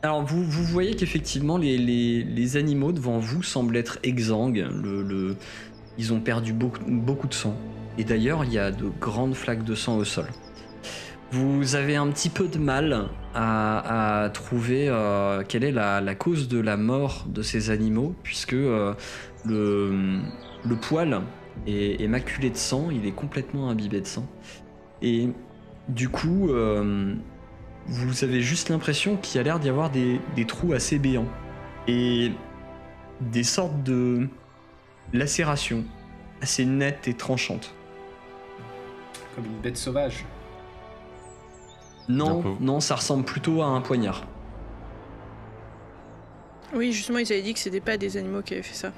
[SPEAKER 1] Alors, vous, vous voyez qu'effectivement, les, les- les animaux devant vous semblent être exsangues. Le, le- Ils ont perdu beaucoup, beaucoup de sang. Et d'ailleurs, il y a de grandes flaques de sang au sol. Vous avez un petit peu de mal à, trouver euh, quelle est la, cause de la mort de ces animaux, puisque euh, le, poil est, est maculé de sang, il est complètement imbibé de sang. Et du coup, euh, vous avez juste l'impression qu'il y a l'air d'y avoir des, des trous assez béants. Et des sortes de lacérations assez nettes et tranchantes.
[SPEAKER 2] Comme une bête sauvage.
[SPEAKER 1] Non,
[SPEAKER 5] peu.
[SPEAKER 1] non, ça ressemble plutôt à un poignard.
[SPEAKER 4] Oui, justement, ils avaient dit que c'était pas des animaux qui avaient fait ça.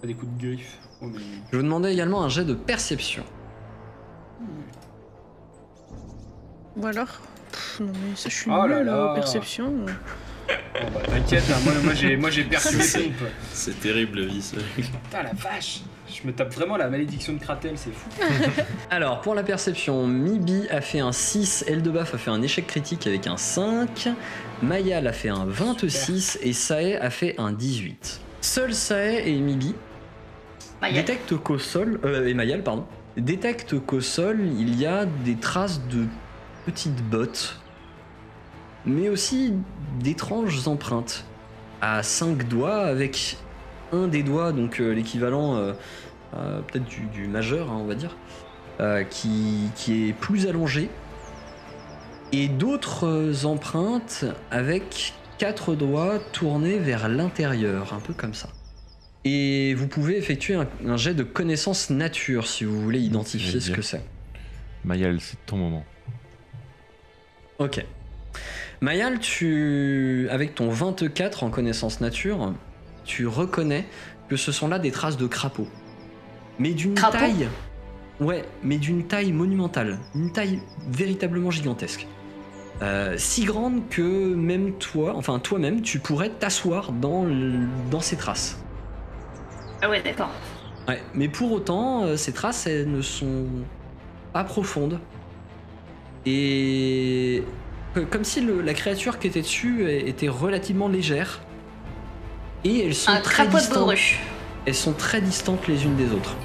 [SPEAKER 2] Pas des coups de griffe. Oh, mais-
[SPEAKER 1] Je vous demandais également un jet de perception.
[SPEAKER 4] Ou alors Pff, Non, mais ça, je suis
[SPEAKER 2] Oh là là.
[SPEAKER 4] en perception.
[SPEAKER 2] Oh, bah, t'inquiète, hein, moi, moi j'ai moi, j'ai perçu les pompes.
[SPEAKER 3] C'est terrible, la vie, ça.
[SPEAKER 2] Putain, la vache Je me tape vraiment la malédiction de Kratel, c'est fou.
[SPEAKER 1] Alors, pour la perception, Mibi a fait un 6, Eldebaf a fait un échec critique avec un 5, Mayal a fait un 26 et Sae a fait un 18. Seuls Sae et Mibi
[SPEAKER 6] Maya.
[SPEAKER 1] détectent qu'au sol, euh, et Mayal, pardon, détectent qu'au sol, il y a des traces de petites bottes, mais aussi d'étranges empreintes à 5 doigts avec un des doigts, donc euh, l'équivalent euh, euh, peut-être du, du majeur, hein, on va dire, qui, qui est plus allongé, et d'autres empreintes avec quatre doigts tournés vers l'intérieur, un peu comme ça. Et vous pouvez effectuer un, un jet de connaissance nature si vous voulez identifier ce que c'est.
[SPEAKER 5] Mayal, c'est ton moment.
[SPEAKER 1] Ok. Mayal, tu, avec ton 24 en connaissance nature, tu reconnais que ce sont là des traces de crapauds. Mais d'une taille. Ouais, mais d'une taille monumentale. Une taille véritablement gigantesque. Euh, si grande que même toi, enfin toi-même, tu pourrais t'asseoir dans, le- dans ces traces.
[SPEAKER 6] Ah ouais, d'accord.
[SPEAKER 1] Ouais, mais pour autant, euh, ces traces, elles ne sont pas profondes. Et comme si le- la créature qui était dessus euh, était relativement légère. Et elles sont
[SPEAKER 6] Un
[SPEAKER 1] très distantes. Elles sont très distantes les unes des autres.